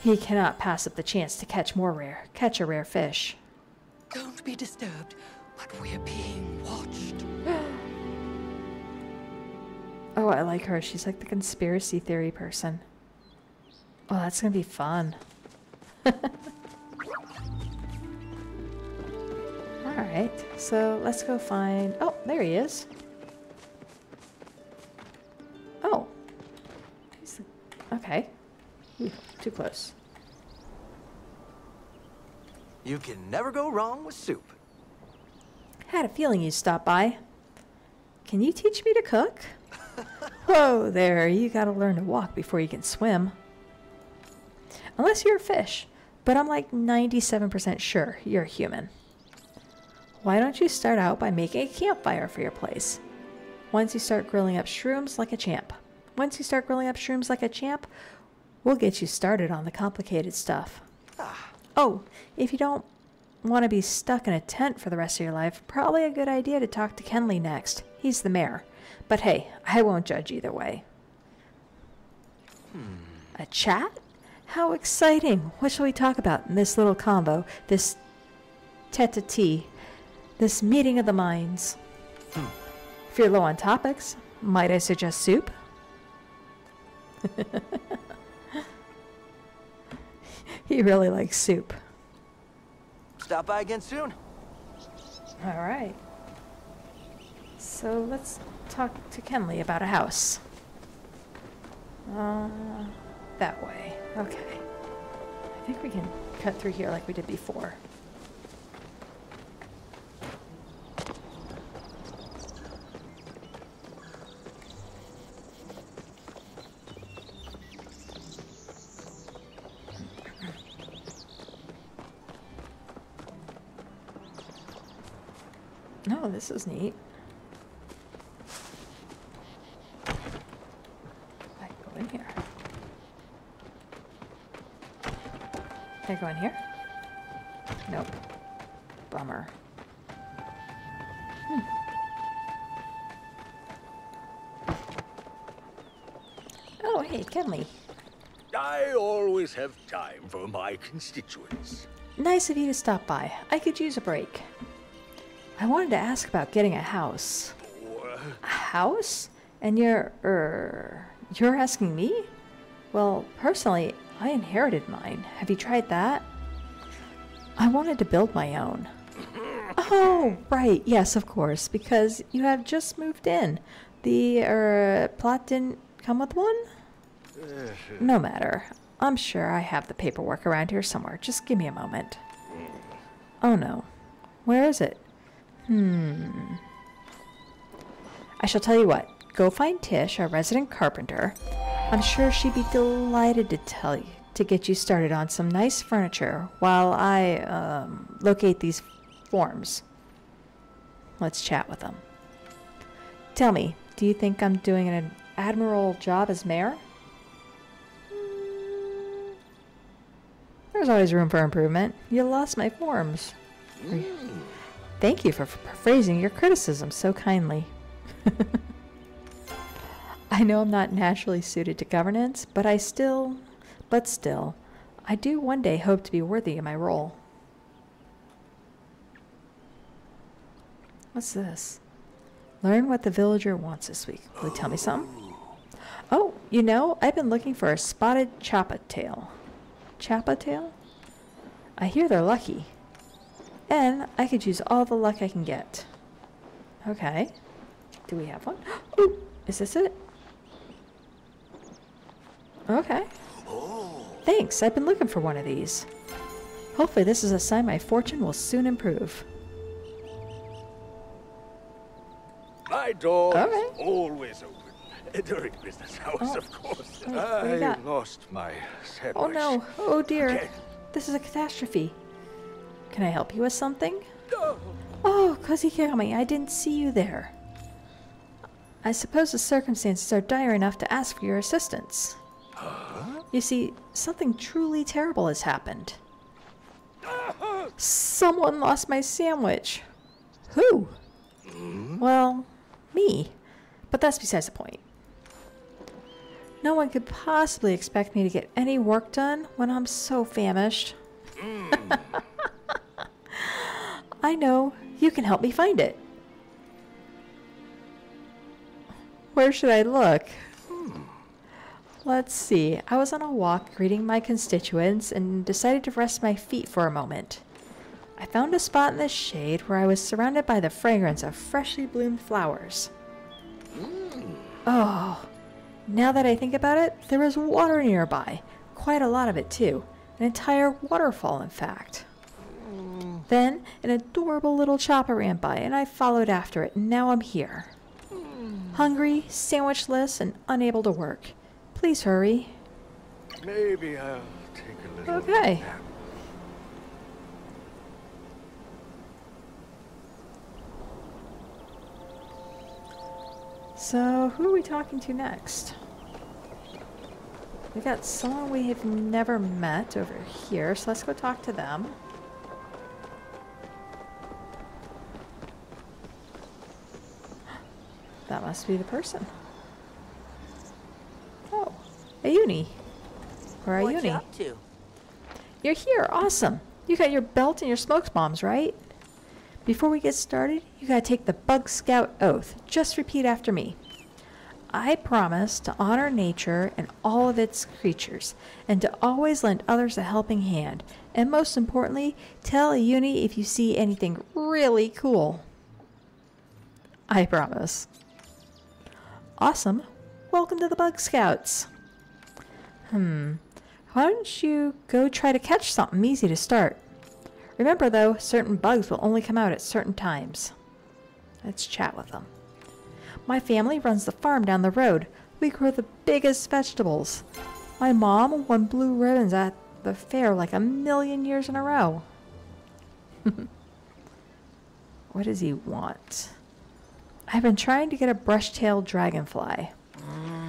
He cannot pass up the chance to catch more rare, catch a rare fish. Don't be disturbed, but we're being watched. Oh, I like her. She's like the conspiracy theory person. Oh, that's gonna be fun. Alright, so let's go find. Oh, there he is. Oh. He's the... Okay. Ooh, too close. You can never go wrong with soup. Had a feeling you'd stop by. Can you teach me to cook? Whoa there, you gotta learn to walk before you can swim. Unless you're a fish, but I'm like 97% sure you're a human. Why don't you start out by making a campfire for your place? Once you start grilling up shrooms like a champ. Once you start grilling up shrooms like a champ, we'll get you started on the complicated stuff. Ah. Oh, if you don't want to be stuck in a tent for the rest of your life, probably a good idea to talk to Kenli next. He's the mayor. But hey, I won't judge either way. Hmm. A chat? How exciting! What shall we talk about in this little combo, this tete a tete, this meeting of the minds? Hmm. If you're low on topics, might I suggest soup? he really likes soup. Stop by again soon. All right. So let's talk to Kenli about a house. Uh, that way. Okay. I think we can cut through here like we did before. Oh, this is neat. I go in here. Can I go in here? Nope. Bummer. Hmm. Oh, hey, Kenli. I always have time for my constituents. Nice of you to stop by. I could use a break. I wanted to ask about getting a house. A house? And you're, er, you're asking me? Well, personally, I inherited mine. Have you tried that? I wanted to build my own. Oh, right. Yes, of course. Because you have just moved in. The, er, plot didn't come with one? No matter. I'm sure I have the paperwork around here somewhere. Just give me a moment. Oh no. Where is it? Hmm. I shall tell you what. Go find Tish, our resident carpenter. I'm sure she'd be delighted to tell you to get you started on some nice furniture while I um, locate these forms. Let's chat with them. Tell me, do you think I'm doing an admirable job as mayor? There's always room for improvement. You lost my forms. Thank you for phrasing your criticism so kindly. I know I'm not naturally suited to governance, but I still, but still, I do one day hope to be worthy of my role. What's this? Learn what the villager wants this week. Will you tell me something? Oh, you know, I've been looking for a spotted chapaa tail. Chapaa tail? I hear they're lucky. And I could use all the luck I can get. Okay. Do we have one? Ooh, is this it? Okay. Thanks, I've been looking for one of these. Hopefully this is a sign my fortune will soon improve. My door is always open. During business hours, Oh. of course. Oh, what do got? lost my sandwich. Oh no, oh dear. Okay. This is a catastrophe. Can I help you with something? Oh, Cozy Keikami, I didn't see you there. I suppose the circumstances are dire enough to ask for your assistance. You see, something truly terrible has happened. Someone lost my sandwich. Who? Well, me. But that's besides the point. No one could possibly expect me to get any work done when I'm so famished. I know. You can help me find it. Where should I look? Let's see. I was on a walk greeting my constituents and decided to rest my feet for a moment. I found a spot in the shade where I was surrounded by the fragrance of freshly bloomed flowers. Mm. Oh, now that I think about it, there was water nearby. Quite a lot of it, too. An entire waterfall, in fact. Mm. Then, an adorable little chapaa ran by, and I followed after it, and now I'm here. Mm. Hungry, sandwichless, and unable to work. Please hurry. Maybe I'll take a little Okay. Nap. So, who are we talking to next? We got someone we have never met over here, so let's go talk to them. That must be the person. Auni. Or What you Auni. up to? You're here, awesome. You got your belt and your smokes bombs, right? Before we get started, you gotta take the Bug Scout oath. Just repeat after me. I promise to honor nature and all of its creatures, and to always lend others a helping hand. And most importantly, tell Auni if you see anything really cool. I promise. Awesome. Welcome to the Bug Scouts. Hmm. Why don't you go try to catch something easy to start? Remember though, certain bugs will only come out at certain times. Let's chat with them. My family runs the farm down the road. We grow the biggest vegetables. My mom won blue ribbons at the fair like a million years in a row. what does he want? I've been trying to get a brush-tailed dragonfly,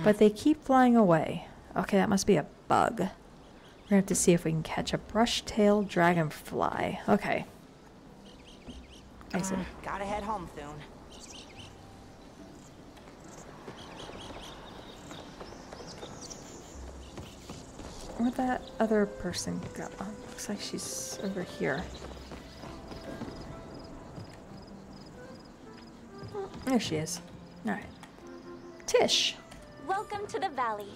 but they keep flying away. Okay, that must be a bug. We're gonna have to see if we can catch a brush-tailed dragonfly. Okay. I see. Gotta head home soon. Where'd that other person go? Oh, looks like she's over here. Oh, there she is. Alright. Tish. Welcome to the valley.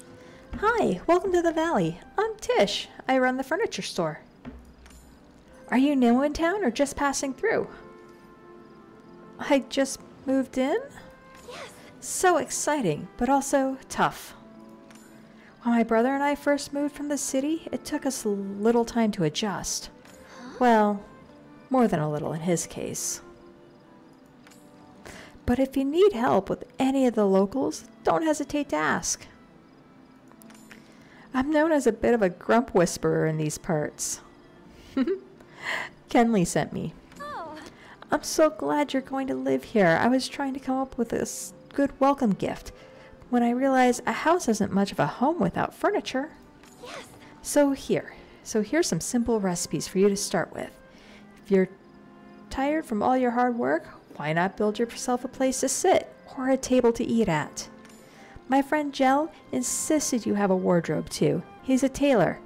Hi, welcome to the valley. I'm Tish. I run the furniture store. Are you new in town or just passing through? I just moved in? Yes. So exciting, but also tough. When my brother and I first moved from the city, it took us a little time to adjust. Well, more than a little in his case. But if you need help with any of the locals, don't hesitate to ask. I'm known as a bit of a grump whisperer in these parts. Kenli sent me. Oh, I'm so glad you're going to live here. I was trying to come up with a good welcome gift when I realized a house isn't much of a home without furniture. yes. So here. So here's some simple recipes for you to start with. If you're tired from all your hard work, why not build yourself a place to sit or a table to eat at? My friend Jel insisted you have a wardrobe too. He's a tailor,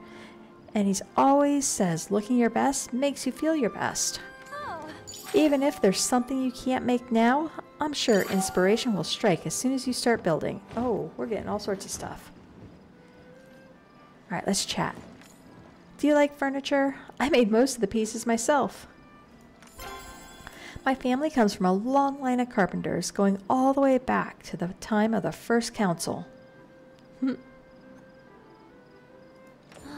and he always says looking your best makes you feel your best. Oh, Even if there's something you can't make now, I'm sure inspiration will strike as soon as you start building. Oh, we're getting all sorts of stuff. All right, let's chat. Do you like furniture? I made most of the pieces myself. My family comes from a long line of carpenters going all the way back to the time of the first council. Hmm.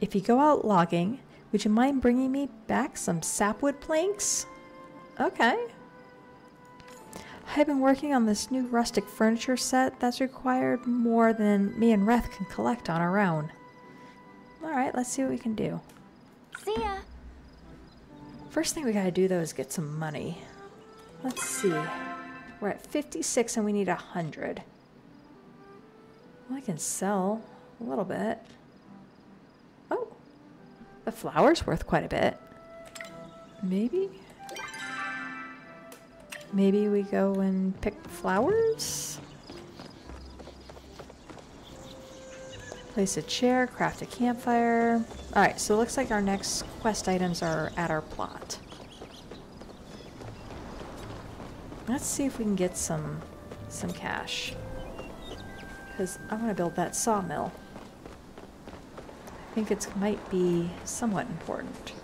if you go out logging, would you mind bringing me back some sapwood planks? Okay. I've been working on this new rustic furniture set that's required more than me and Reth can collect on our own. Alright, let's see what we can do. see ya. First thing we gotta do though is get some money. Let's see. We're at 56 and we need 100. Well, I can sell a little bit. Oh, the flower's worth quite a bit. Maybe? Maybe we go and pick flowers? Place a chair, craft a campfire. Alright, so it looks like our next quest items are at our plot. Let's see if we can get some some cash. Because I want to build that sawmill. I think it might be somewhat important.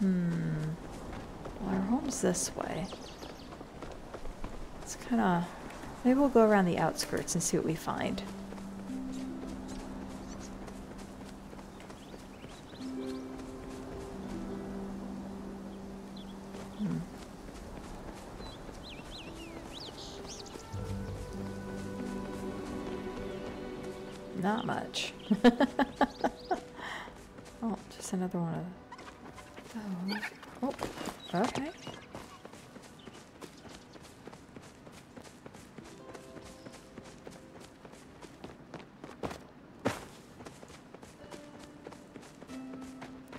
Hmm. Well, our home's this way. It's kind of... Maybe we'll go around the outskirts and see what we find. oh, just another one of those. Oh, oh okay.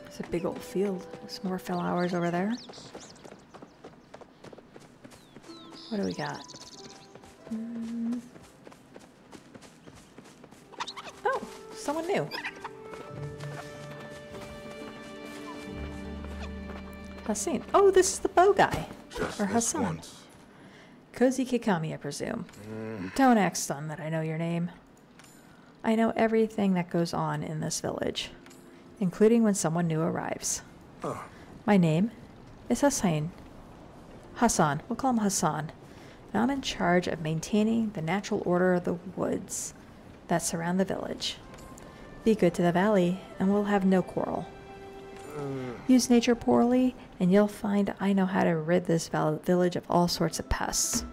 It's a big old field. Some more flowers over there. What do we got? Hassan. Oh, this is the bow guy. Just or Hassan. once. Cozy Keikami, I presume. Mm. Don't act stunned that I know your name. I know everything that goes on in this village, including when someone new arrives. Oh. My name is Hassan. Hassan. We'll call him Hassan. And I'm in charge of maintaining the natural order of the woods that surround the village. Be good to the valley, and we'll have no quarrel. Use nature poorly, and you'll find I know how to rid this village of all sorts of pests.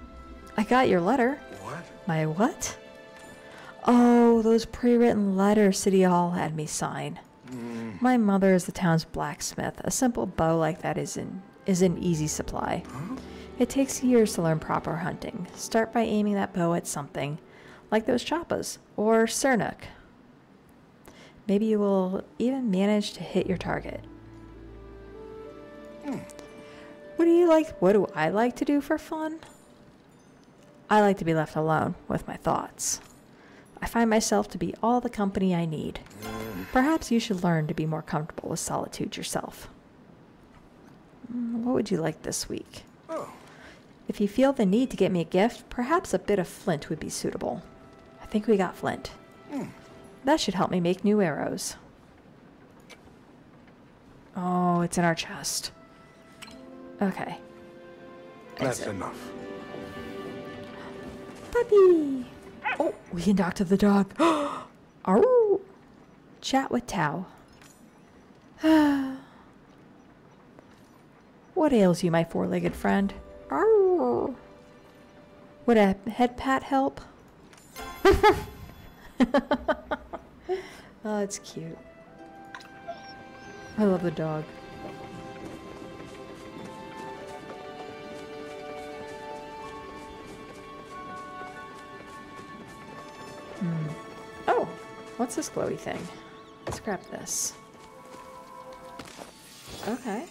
I got your letter. What? My what? Oh, those pre-written letters City Hall had me sign. Mm. My mother is the town's blacksmith. A simple bow like that is in is an easy supply. It takes years to learn proper hunting. Start by aiming that bow at something, like those chapaas or Sernuk. Maybe you will even manage to hit your target. What do you like? What do I like to do for fun? I like to be left alone with my thoughts. I find myself to be all the company I need. Perhaps you should learn to be more comfortable with solitude yourself. Mm, What would you like this week? Oh. If you feel the need to get me a gift, perhaps a bit of flint would be suitable. I think we got flint. That should help me make new arrows. Oh, it's in our chest. Okay. That's Exit. enough. Puppy! Oh, we can talk to the dog. Arr! Chat with Tau. what ails you, my four legged friend? Arr! Would a head pat help? oh, it's cute. I love the dog. Hmm. Oh, what's this glowy thing? Let's grab this. Okay.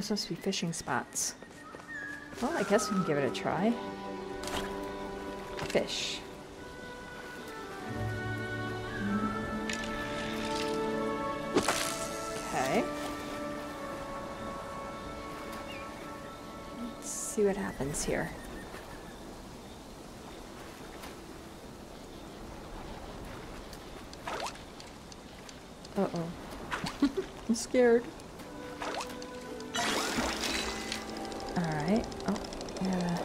Those supposed to be fishing spots. Well, I guess we can give it a try. Fish. Okay. Let's see what happens here. Uh-oh. I'm scared. Alright. Oh, yeah.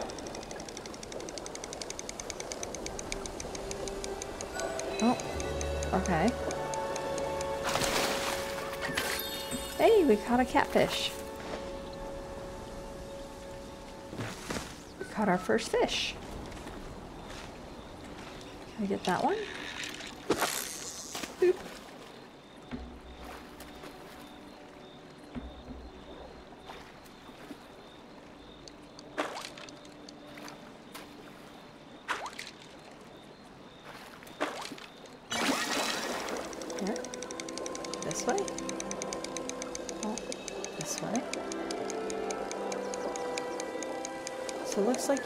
Oh, okay. Hey, we caught a catfish. We caught our first fish. Can we get that one?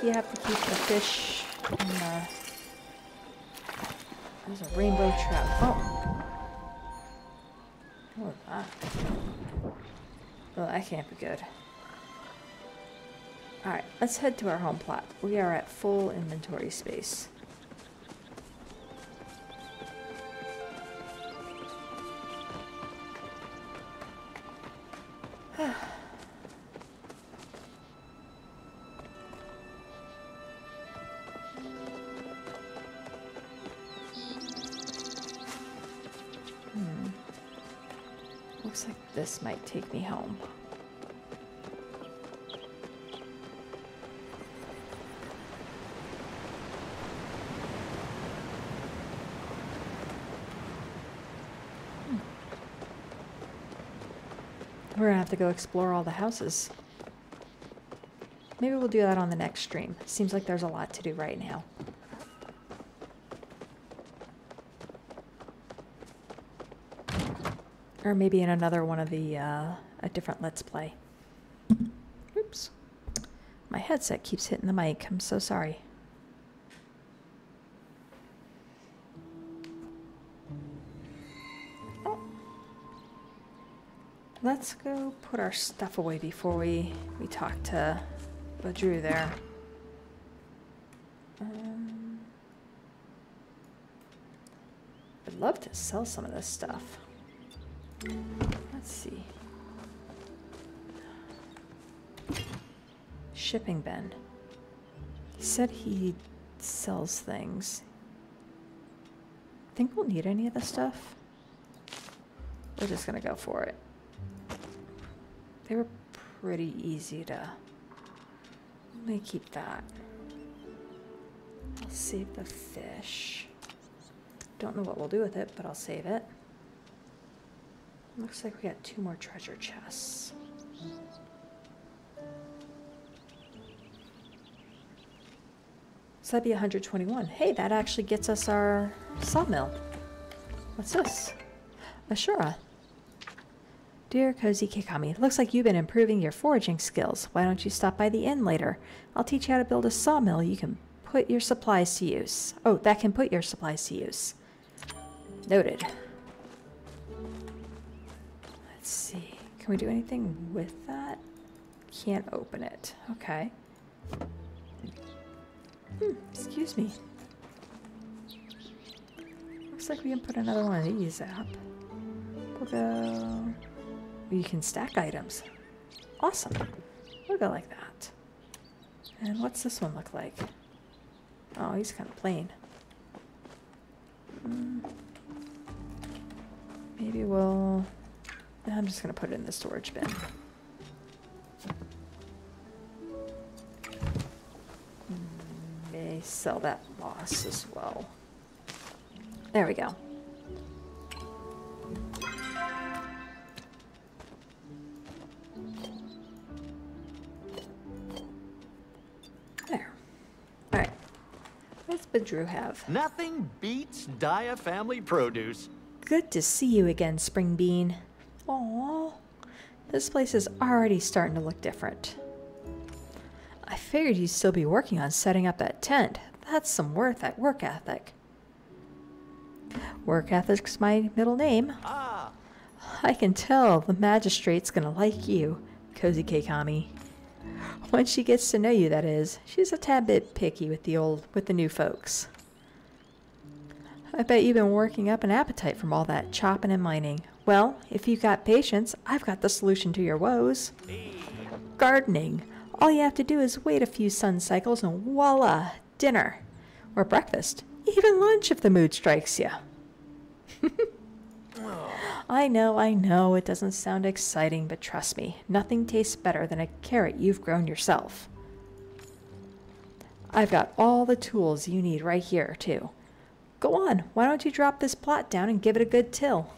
You have to keep the fish in the... There's a rainbow trout. Oh! Was that? Oh, that can't be good. Alright, let's head to our home plot. We are at full inventory space. Have to go explore all the houses. Maybe we'll do that on the next stream. Seems like there's a lot to do right now. Or maybe in another one of the, uh, a different Let's Play. Oops. My headset keeps hitting the mic. I'm so sorry. Oh. Let's go put our stuff away before we, we talk to Badru there. Um, I'd love to sell some of this stuff. Let's see. Shipping bin. He said he sells things. Think we'll need any of this stuff? We're just gonna go for it. Pretty easy to. Let me keep that. I'll save the fish. Don't know what we'll do with it, but I'll save it. Looks like we got two more treasure chests. So that'd be 121. Hey, that actually gets us our sawmill. What's this? Ashura. Dear Cozy Keikami, looks like you've been improving your foraging skills. Why don't you stop by the inn later? I'll teach you how to build a sawmill you can put your supplies to use. Oh, that can put your supplies to use. Noted. Let's see. Can we do anything with that? Can't open it. Okay. Hmm, excuse me. Looks like we can put another one of these up. We'll go... You can stack items. Awesome. We'll go like that. And what's this one look like? Oh, he's kind of plain. Mm. Maybe we'll... I'm just going to put it in the storage bin. May sell that moss as well. There we go. Badru have? Nothing beats Dia family produce. Good to see you again, Spring Bean. Aww. This place is already starting to look different. I figured you'd still be working on setting up that tent. That's some worth at work ethic. Work ethic's my middle name. Ah, I can tell the magistrate's gonna like you, Cozy Keikami. Once she gets to know you, that is. She's a tad bit picky with the old, with the new folks. I bet you've been working up an appetite from all that chopping and mining. Well, if you've got patience, I've got the solution to your woes. Gardening. All you have to do is wait a few sun cycles and voila, dinner. Or breakfast. Even lunch if the mood strikes you. I know, I know, it doesn't sound exciting, but trust me, nothing tastes better than a carrot you've grown yourself. I've got all the tools you need right here, too. Go on, why don't you drop this plot down and give it a good till?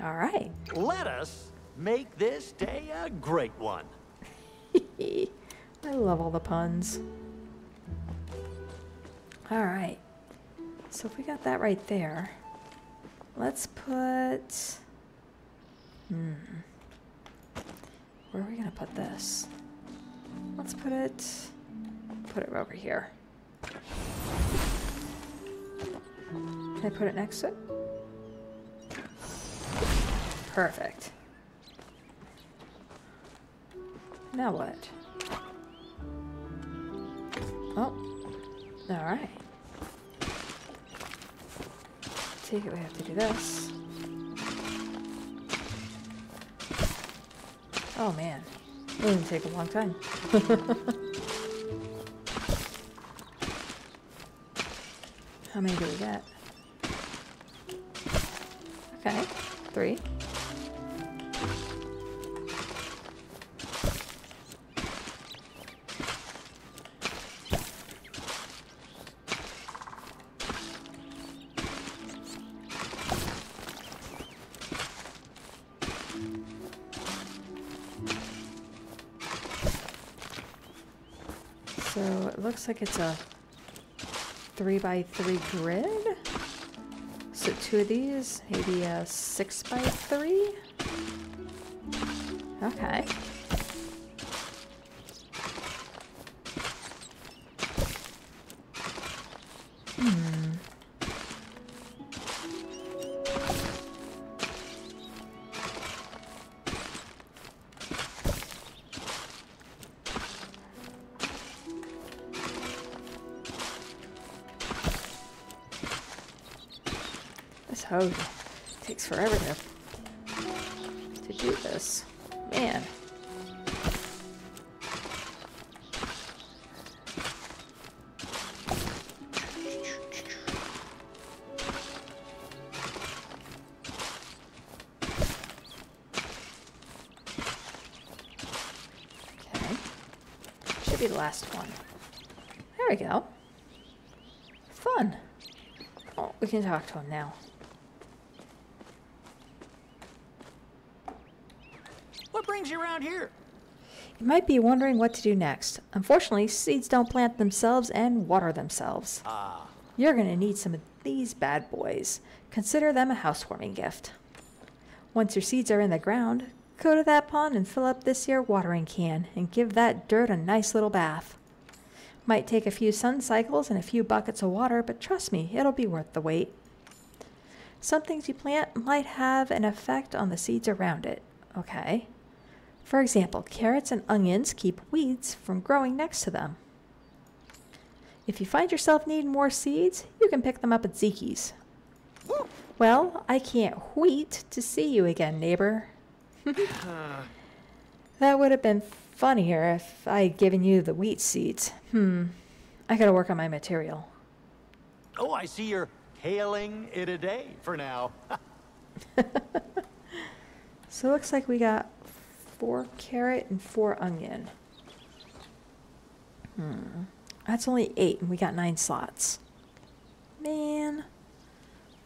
All right. let us make this day a great one. I love all the puns. All right. So if we got that right there, let's put. Hmm. Where are we gonna put this? Let's put it. Put it over here. Can I put it next to it? Perfect. Now what? Oh. Alright. Take it we have to do this. Oh man. It's gonna take a long time. How many do we get? Okay. Three. Looks like it's a three by three grid. So two of these, maybe a six by three. Okay. Last one. There we go. Fun. Oh, we can talk to him now. What brings you around here? You might be wondering what to do next. Unfortunately, seeds don't plant themselves and water themselves. Ah. You're going to need some of these bad boys. Consider them a housewarming gift. Once your seeds are in the ground, go to that pond and fill up this here watering can and give that dirt a nice little bath. Might take a few sun cycles and a few buckets of water, but trust me, it'll be worth the wait. Some things you plant might have an effect on the seeds around it, okay? For example, carrots and onions keep weeds from growing next to them. If you find yourself needing more seeds, you can pick them up at Zeki's. Well, I can't wait to see you again, neighbor. that would have been funnier if I had given you the wheat seeds. Hmm. I gotta work on my material. Oh, I see you're hailing it a day for now. So it looks like we got four carrot and four onion. Hmm. That's only eight, and we got nine slots. Man.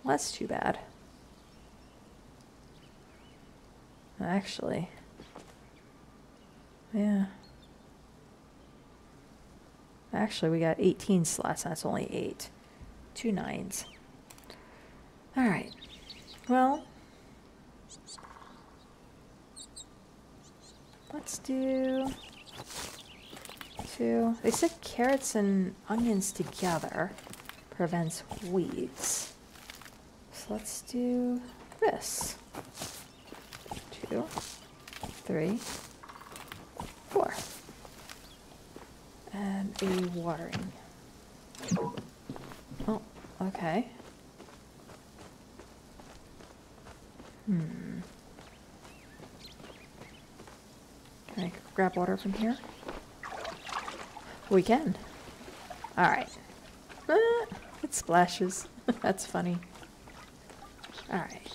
Well, that's too bad. Actually. Yeah. Actually, we got 18 slots, that's only eight. Two nines. Alright. Well, Let's do two. They said carrots and onions together prevents weeds. So let's do this. Two, three, four. And a watering. Oh, okay. Hmm. Can I grab water from here? We can. Alright. Ah, it splashes. That's funny. Alright.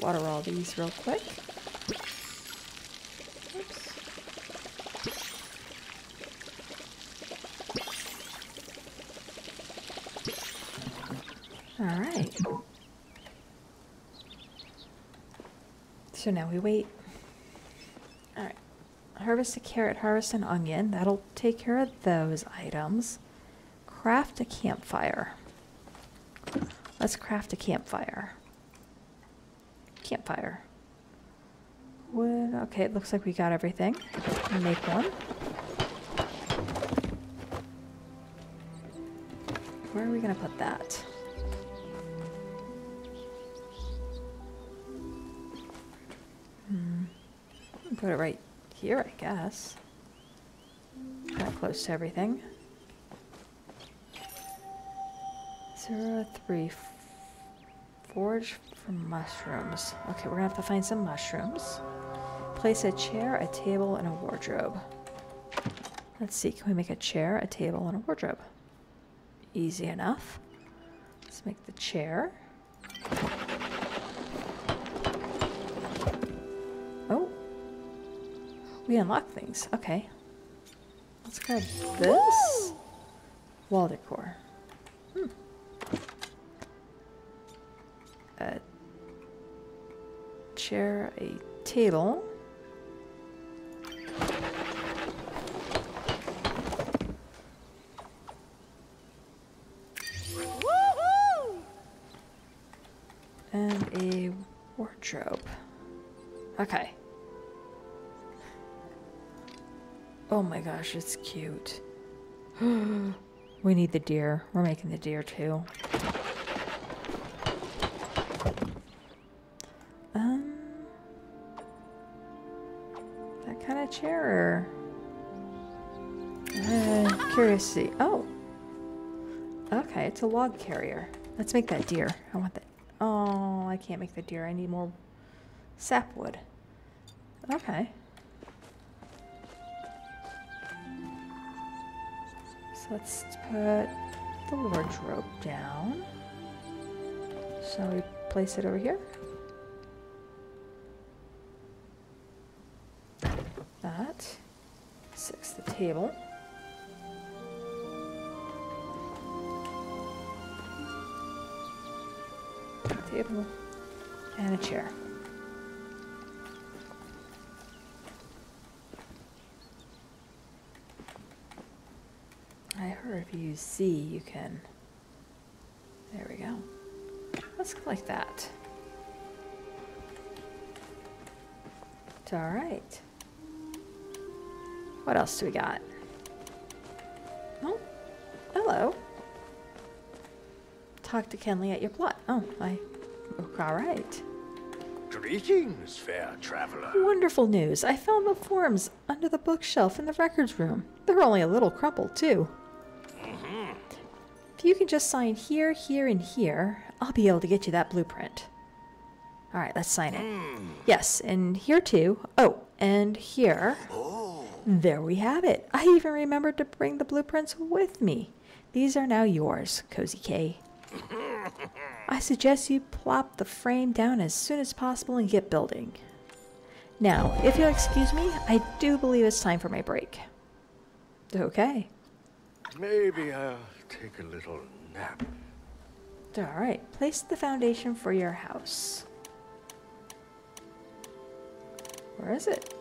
Water all these real quick. Oops. All right. So now we wait. All right. Harvest a carrot, harvest an onion. That'll take care of those items. Craft a campfire. Let's craft a campfire. Campfire. Wood. Okay, it looks like we got everything. Make one. Where are we going to put that? Hmm. Put it right here, I guess. Of close to everything. Zero three. Forage for mushrooms. Okay, we're gonna have to find some mushrooms. Place a chair, a table, and a wardrobe. Let's see, can we make a chair, a table, and a wardrobe? Easy enough. Let's make the chair. Oh. We unlock things. Okay. Let's grab this. Wall decor. Hmm. Chair, a table. And a wardrobe. Okay. Oh my gosh, it's cute. we need the deer. We're making the deer too. Of chair. Uh, see. Oh, okay, it's a log carrier. Let's make that deer. I want that. Oh, I can't make the deer. I need more sapwood. Okay. So let's put the wardrobe down. Shall we place it over here? Table. Table and a chair. I heard if you use C, you can. There we go. Let's go like that. It's all right. What else do we got? Oh, hello. Talk to Kenli at your plot. Oh, I. All right. Greetings, fair traveler. Wonderful news. I found the forms under the bookshelf in the records room. They're only a little crumpled, too. Mm-hmm. If you can just sign here, here, and here, I'll be able to get you that blueprint. All right, let's sign it. Hmm. Yes, and here too. Oh, and here. Oh, There we have it. I even remembered to bring the blueprints with me. These are now yours, Cozy K. I suggest you plop the frame down as soon as possible and get building. Now, if you'll excuse me, I do believe it's time for my break. Okay. Maybe I'll take a little nap. All right, place the foundation for your house. Where is it?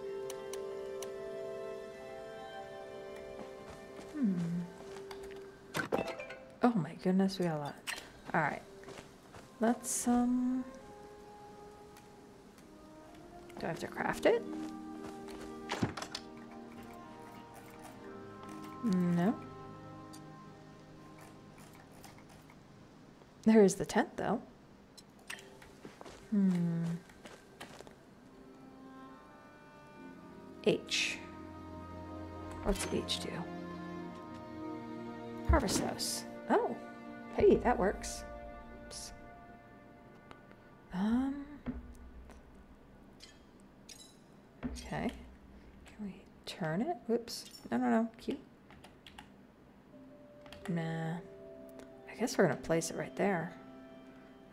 Hmm. Oh my goodness, we got a lot. All right. Let's, um... Do I have to craft it? No. There is the tent, though. Hmm. H. What's H do? Harvest house. Oh, hey, that works. Oops. Um. Okay. Can we turn it? Whoops. No, no, no. Q. Nah. I guess we're gonna place it right there.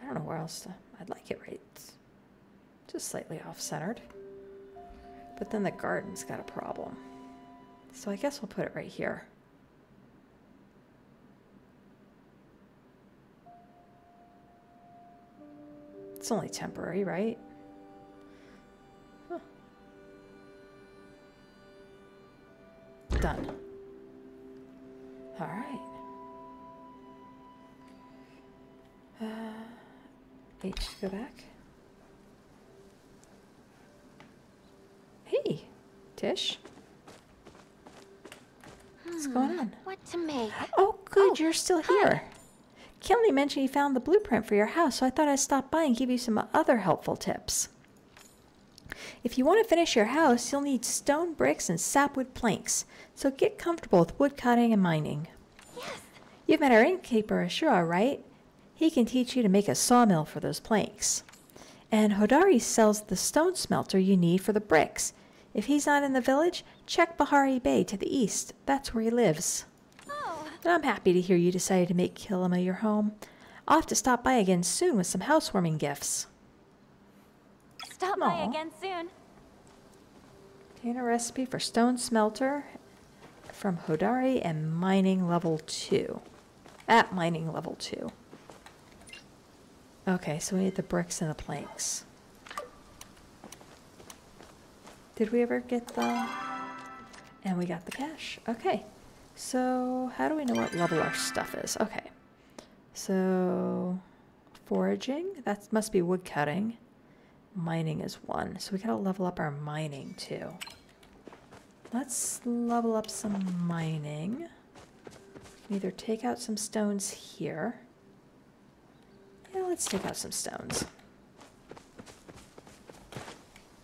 I don't know where else to. I'd like it right. Just slightly off-centered. But then the garden's got a problem. So I guess we'll put it right here. It's only temporary, right? Huh. Done. All right. Uh, H to go back. Hey, Tish. What's going on? What to make? Oh, good, you're still here. Kenli mentioned he found the blueprint for your house, so I thought I'd stop by and give you some other helpful tips. If you want to finish your house, you'll need stone bricks and sapwood planks, so get comfortable with wood cutting and mining. Yes. You've met our innkeeper, Ashura, right? He can teach you to make a sawmill for those planks. And Hodari sells the stone smelter you need for the bricks. If he's not in the village, check Bahari Bay to the east. That's where he lives. And I'm happy to hear you decided to make Kilima your home. I'll have to stop by again soon with some housewarming gifts. stop by again soon. Obtain a recipe for stone smelter from Hodari and mining level 2. At mining level 2. Okay, so we need the bricks and the planks. Did we ever get the... And we got the cash. Okay. So, how do we know what level our stuff is? Okay. So, foraging. That must be wood cutting. Mining is one. So we gotta level up our mining too. Let's level up some mining. Either take out some stones here. Yeah, let's take out some stones.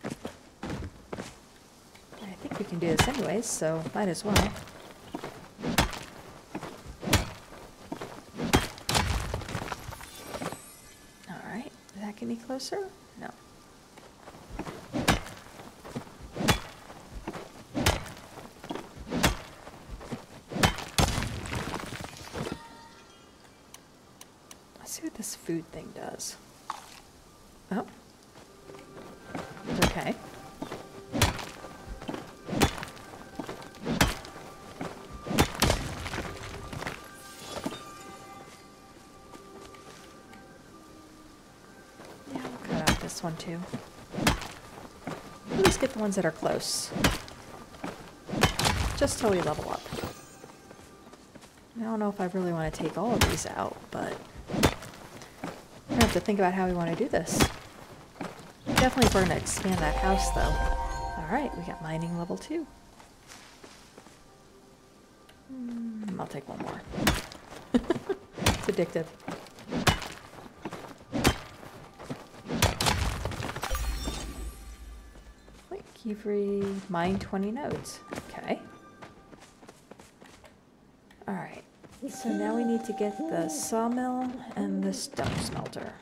I think we can do this anyways, so might as well. Alright, did that get me closer? No. Let's see what this food thing does. One too. Least get the ones that are close. Just till we level up. I don't know if I really want to take all of these out, but we have to think about how we want to do this. Definitely we're to expand that house, though. Alright, we got mining level 2. Mm, I'll take one more. it's addictive. Free mine 20 nodes. Okay. Alright, so now we need to get the sawmill and the stone smelter.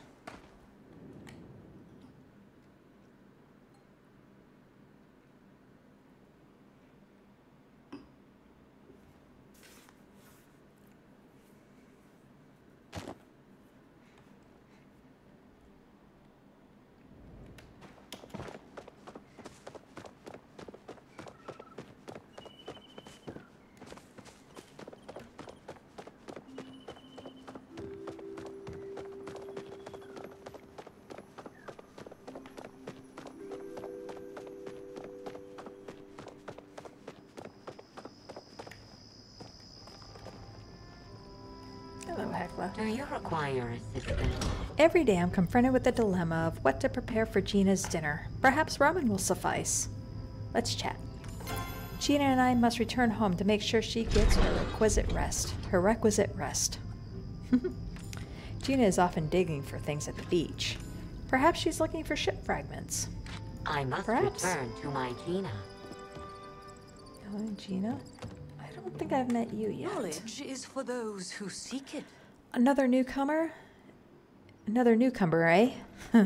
Hello, Hekla. Do you require assistance? Every day I'm confronted with the dilemma of what to prepare for Jina's dinner. Perhaps ramen will suffice. Let's chat. Jina and I must return home to make sure she gets her requisite rest. Her requisite rest. Jina is often digging for things at the beach. Perhaps she's looking for ship fragments. I must Perhaps. return to my Jina. Hello, Jina. I don't think I've met you yet. Knowledge is for those who seek it. Another newcomer? Another newcomer, eh?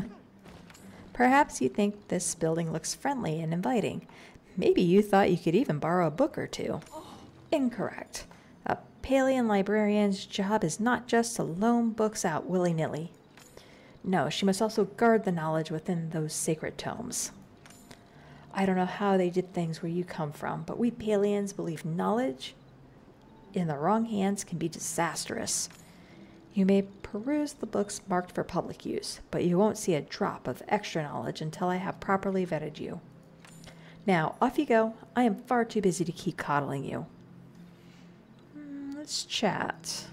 Perhaps you think this building looks friendly and inviting. Maybe you thought you could even borrow a book or two. Incorrect. A Palian librarian's job is not just to loan books out willy nilly. No, she must also guard the knowledge within those sacred tomes. I don't know how they did things where you come from, but we Palians believe knowledge in the wrong hands can be disastrous. You may peruse the books marked for public use, but you won't see a drop of extra knowledge until I have properly vetted you. Now, off you go. I am far too busy to keep coddling you. Hmm, let's chat.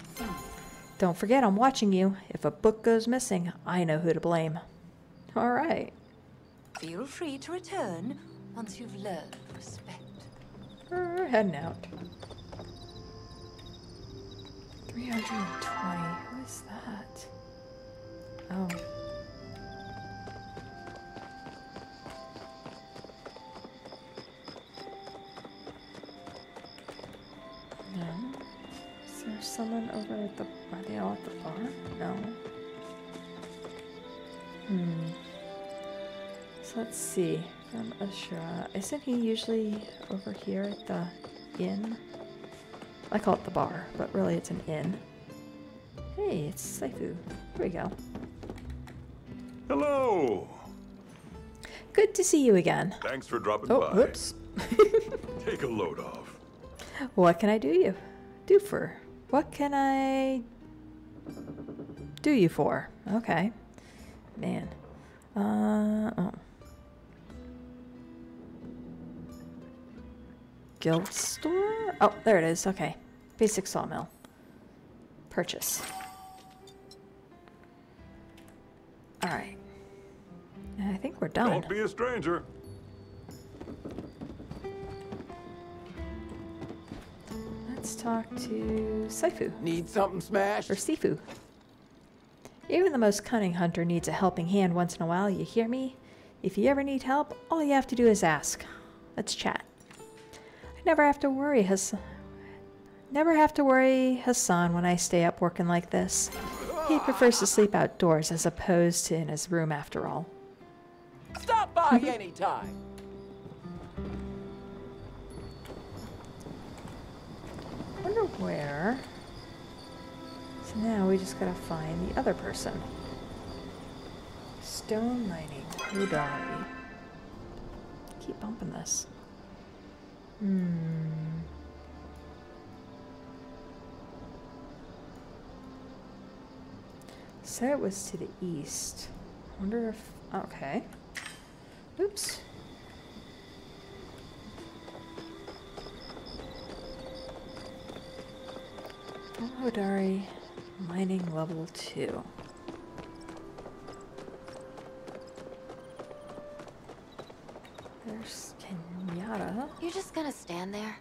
Don't forget, I'm watching you. If a book goes missing, I know who to blame. All right. Feel free to return once you've learned respect. We're heading out. 320. Is that? Oh. No. Is there someone over at the. Are they all at the bar? No. Hmm. So let's see. From Ashura. Isn't he usually over here at the inn? I call it the bar, but really it's an inn. Hey, it's Saifu. Here we go. Hello. Good to see you again. Thanks for dropping Oh, by. whoops. Take a load off. What can I do you do for? What can I do you for? Okay. Man. Uh oh. Guild store? Oh, there it is. Okay. Basic sawmill. Purchase. Alright. I think we're done. Don't be a stranger. Let's talk to Saifu. Need something smashed? Or Sifuu. Even the most cunning hunter needs a helping hand once in a while, you hear me? If you ever need help, all you have to do is ask. Let's chat. I never have to worry, Hassian. Never have to worry Hassian when I stay up working like this. He prefers to sleep outdoors as opposed to in his room after all. Stop by anytime. wonder where. So now we just gotta find the other person. Stone mining, Hodari. Keep bumping this. Hmm. Said it was to the east. I Wonder if. Okay. Oops. Hodari mining level 2. There's Kenyatta. You're just gonna stand there?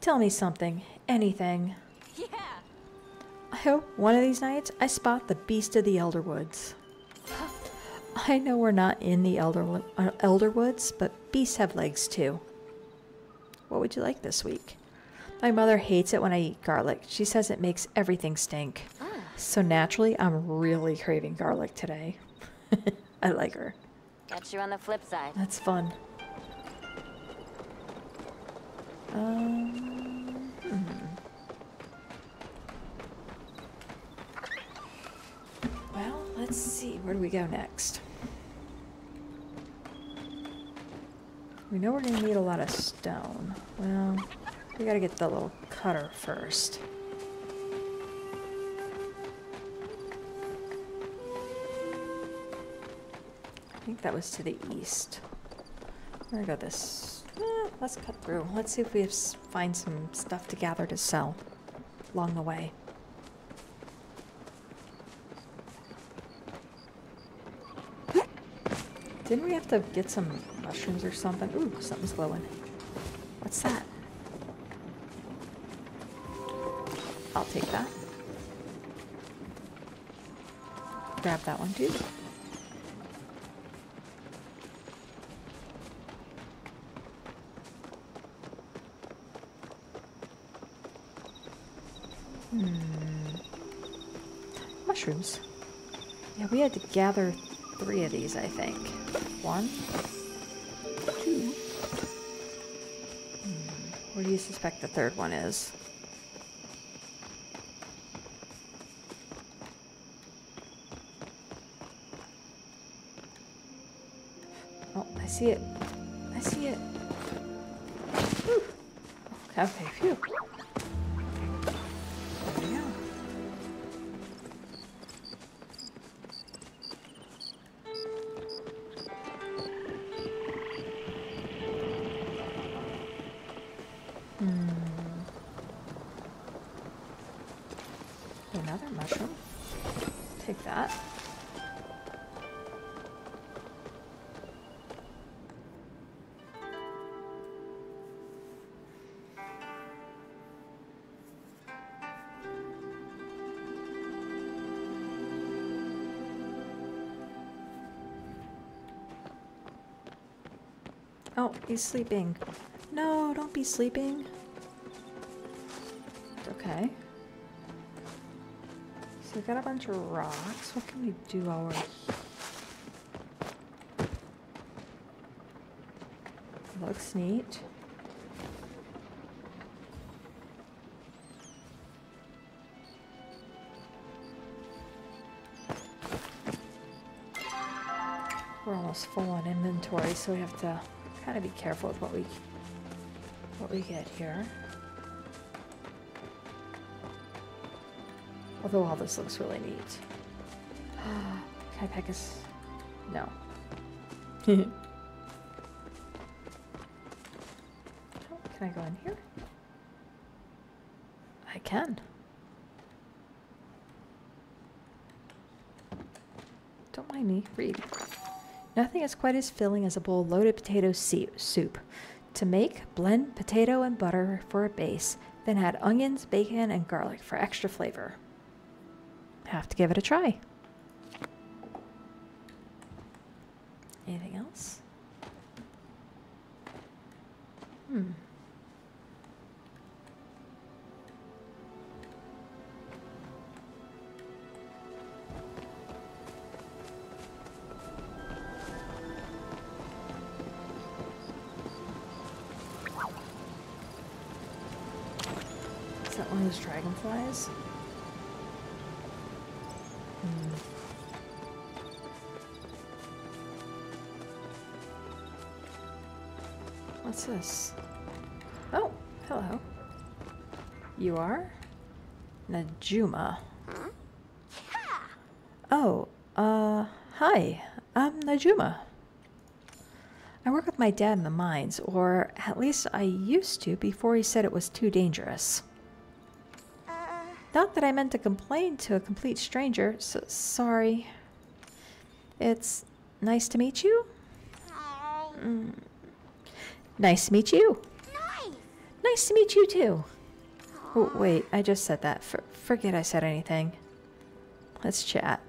Tell me something. Anything. Yeah. I hope one of these nights I spot the beast of the Elderwoods. I know we're not in the Elder uh, Elderwoods, but beasts have legs too. What would you like this week? My mother hates it when I eat garlic. She says it makes everything stink. So naturally, I'm really craving garlic today. I like her. Catch you on the flip side. That's fun. Um, hmm. Well, let's see. Where do we go next? We know we're to need a lot of stone. Well, we got to get the little cutter first. I think that was to the east. Where go this? Eh, let's cut through. Let's see if we find some stuff to gather to sell along the way. Didn't we have to get some mushrooms or something? Ooh, something's glowing. What's that? I'll take that. Grab that one too. Hmm. Mushrooms. Yeah, we had to gather three of these, I think. One, two. Hmm. Where do you suspect the third one is? Oh, I see it. I see it. Whew. Okay, phew. He's sleeping. No, don't be sleeping. Okay. So we got a bunch of rocks. What can we do while we're Looks neat. We're almost full on inventory, so we have to Kind of be careful with what we what we get here. Although all this looks really neat. Can I pack? No. Can I go in here? I can. Don't mind me. Read. Nothing is quite as filling as a bowl of loaded potato soup. To make, blend potato and butter for a base, then add onions, bacon, and garlic for extra flavor. Have to give it a try. This? Oh, hello. You are? Najuma. Oh, uh, hi. I'm Najuma. I work with my dad in the mines, or at least I used to before he said it was too dangerous. Not that I meant to complain to a complete stranger, so sorry. It's nice to meet you? Mm. Nice to meet you. Nice. Nice to meet you too. Oh, wait, I just said that. For forget I said anything. Let's chat.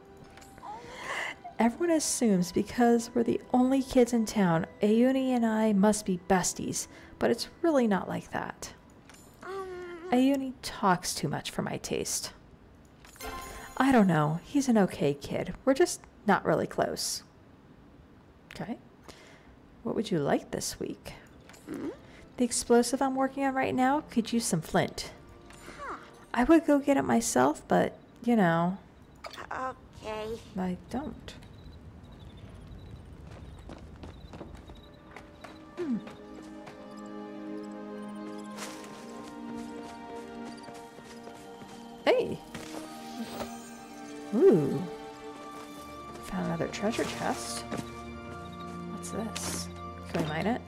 Everyone assumes because we're the only kids in town, Auni and I must be besties, but it's really not like that. Um. Auni talks too much for my taste. I don't know. He's an okay kid. We're just not really close. Okay. What would you like this week? The explosive I'm working on right now could use some flint. I would go get it myself, but, you know, Okay. I don't. Hmm. Hey! Ooh. Found another treasure chest. What's this? Can we mine it?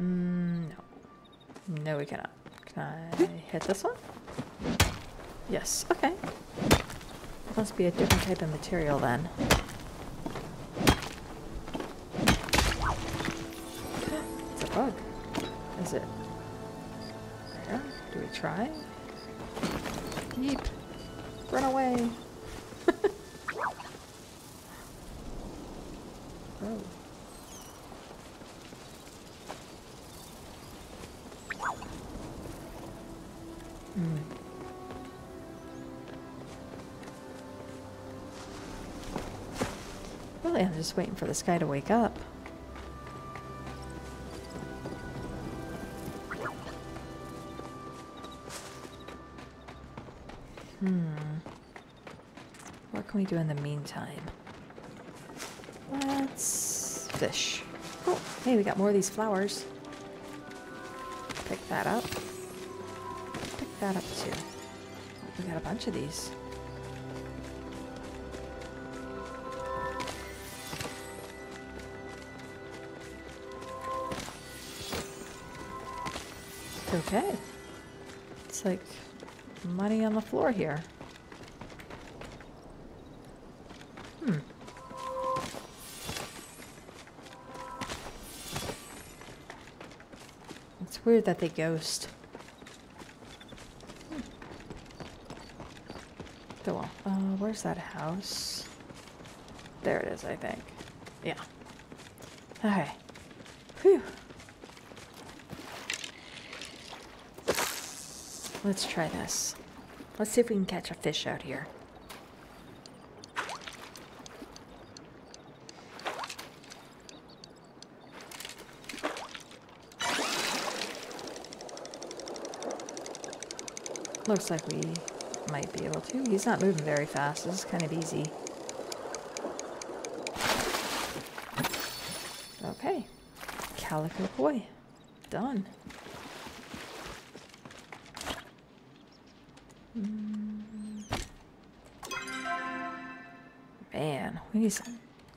Mm, no. No, we cannot. Can I hit this one? Yes. Okay. It must be a different type of material then. It's a bug. Is it? There. Do we try? Yeep. Run away. Just waiting for this guy to wake up. Hmm. What can we do in the meantime? Let's fish. Oh, hey, we got more of these flowers. Pick that up. Pick that up too. We got a bunch of these. Money on the floor here. Hmm. It's weird that they ghost. Hmm. So, uh, where's that house? There it is, I think. Yeah. Okay. Whew. Let's try this. Let's see if we can catch a fish out here. Looks like we might be able to. He's not moving very fast. This is kind of easy. Okay. Calico boy. Done.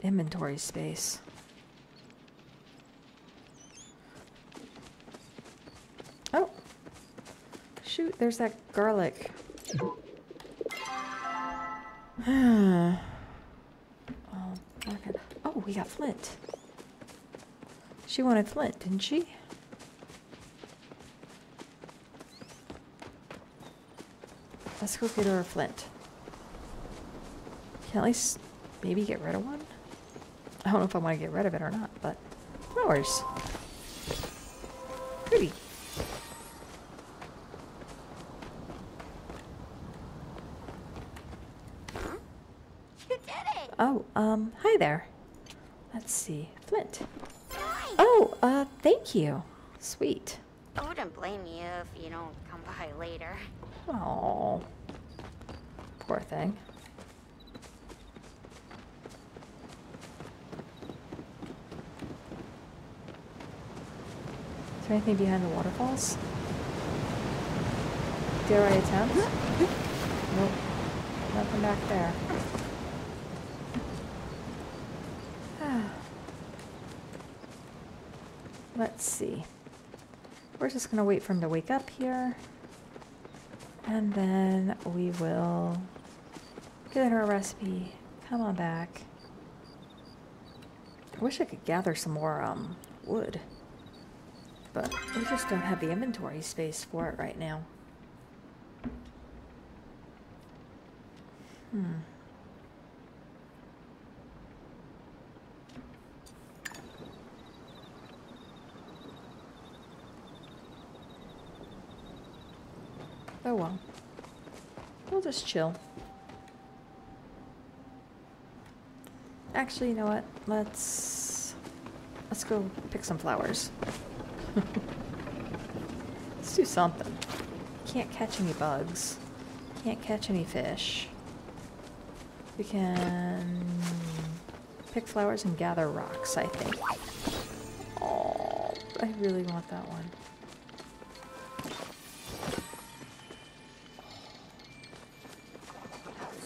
Inventory space. Oh! Shoot, there's that garlic. oh, okay. oh, we got flint. She wanted flint, didn't she? Let's go get her a flint. Can at least maybe get rid of one? I don't know if I want to get rid of it or not, but flowers. Pretty. You did it! Oh, um, hi there. Let's see. Flint. Oh, uh, thank you. Sweet. I wouldn't blame you if you don't come by later. Oh, poor thing. Anything behind the waterfalls? Dare I attempt? nope. Nothing back there. Let's see. We're just gonna wait for him to wake up here. And then we will get her a recipe. Come on back. I wish I could gather some more um, wood. But we just don't have the inventory space for it right now. Hmm. Oh well. We'll just chill. Actually, you know what? Let's let's go pick some flowers. let's do something. Can't catch any bugs. Can't catch any fish. We can pick flowers and gather rocks, I think. Oh, I really want that one.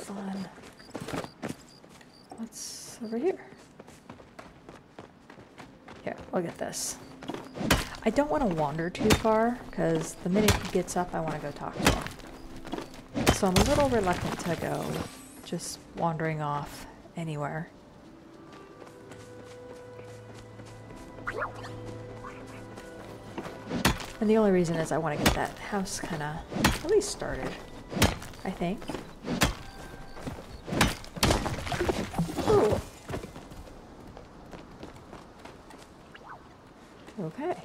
fun. What's over here? Here, I'll get this. I don't want to wander too far, because the minute he gets up, I want to go talk to him. So I'm a little reluctant to go just wandering off anywhere. And the only reason is I want to get that house kind of at least started, I think. Ooh. Okay.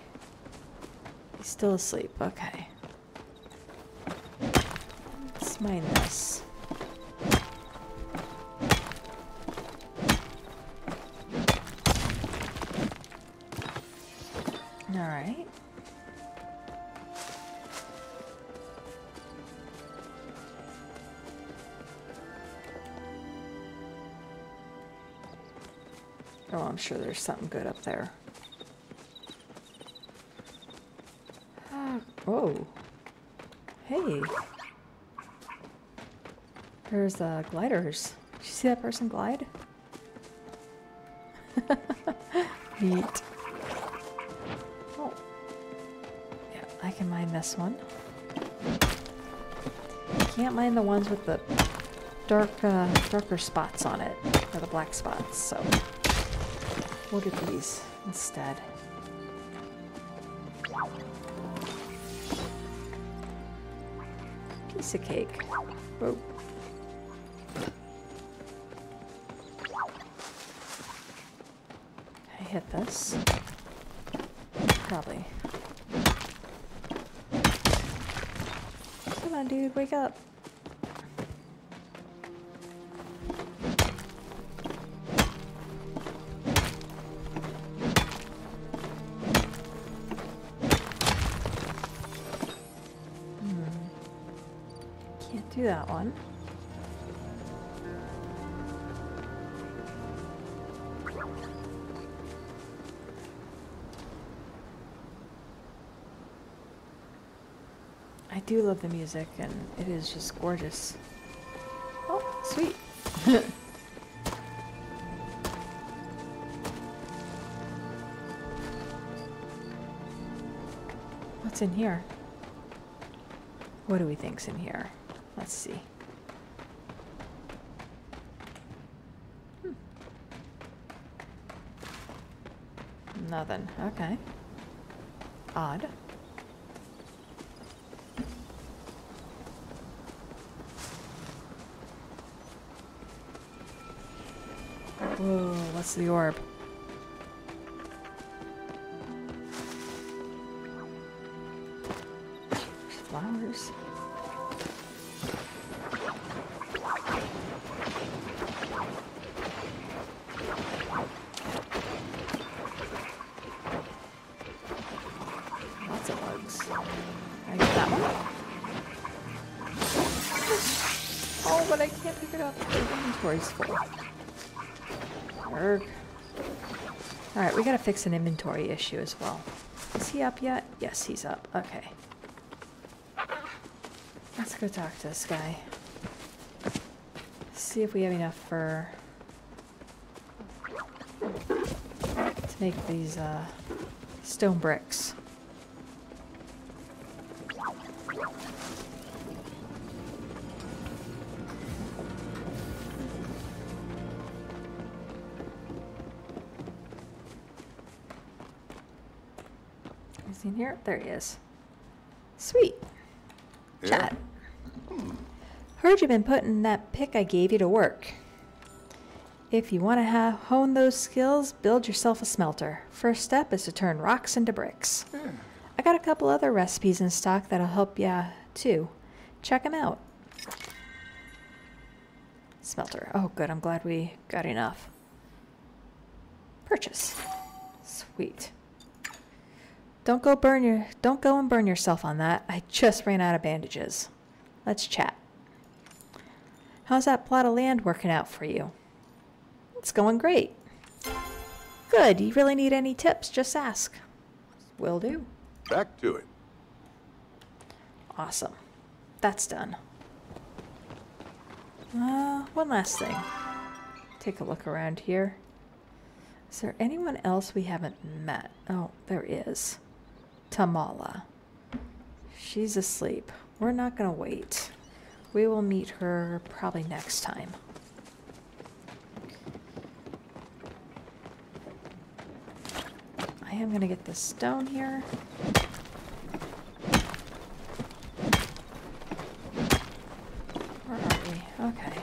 He's still asleep. Okay. Let's mine this. Alright. Oh, I'm sure there's something good up there. Ah, whoa. Hey. There's uh, gliders. Did you see that person glide? Neat. Oh. Yeah, I can mine this one. I Can't mine the ones with the dark, uh, darker spots on it, or the black spots, so we'll get these instead. Piece of cake. I hit this. Probably. Come on, dude, wake up. Do love the music, and it is just gorgeous. Oh, sweet. What's in here? What do we think's in here? Let's see. Hmm. Nothing. Okay. Odd. Whoa, what's the orb? Flowers. Gotta fix an inventory issue as well. Is he up yet? Yes, he's up. Okay. Let's go talk to this guy. See if we have enough for... to make these, uh, stone bricks. There he is. Sweet. Chat. Heard you've been putting that pick I gave you to work. If you want to hone those skills, build yourself a smelter. First step is to turn rocks into bricks. Hmm. I got a couple other recipes in stock that'll help ya too. Check 'em out. Smelter. Oh, good. I'm glad we got enough. Purchase. Sweet. Don't go burn your don't go and burn yourself on that. I just ran out of bandages. Let's chat. How's that plot of land working out for you? It's going great. Good. You really need any tips? Just ask. Will do. Back to it. Awesome. That's done. Uh, one last thing. Take a look around here. Is there anyone else we haven't met? Oh, there is. Tamala. She's asleep. We're not going to wait. We will meet her probably next time. I am going to get this stone here. Where are we? Okay.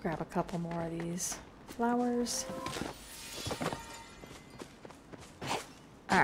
Grab a couple more of these flowers. All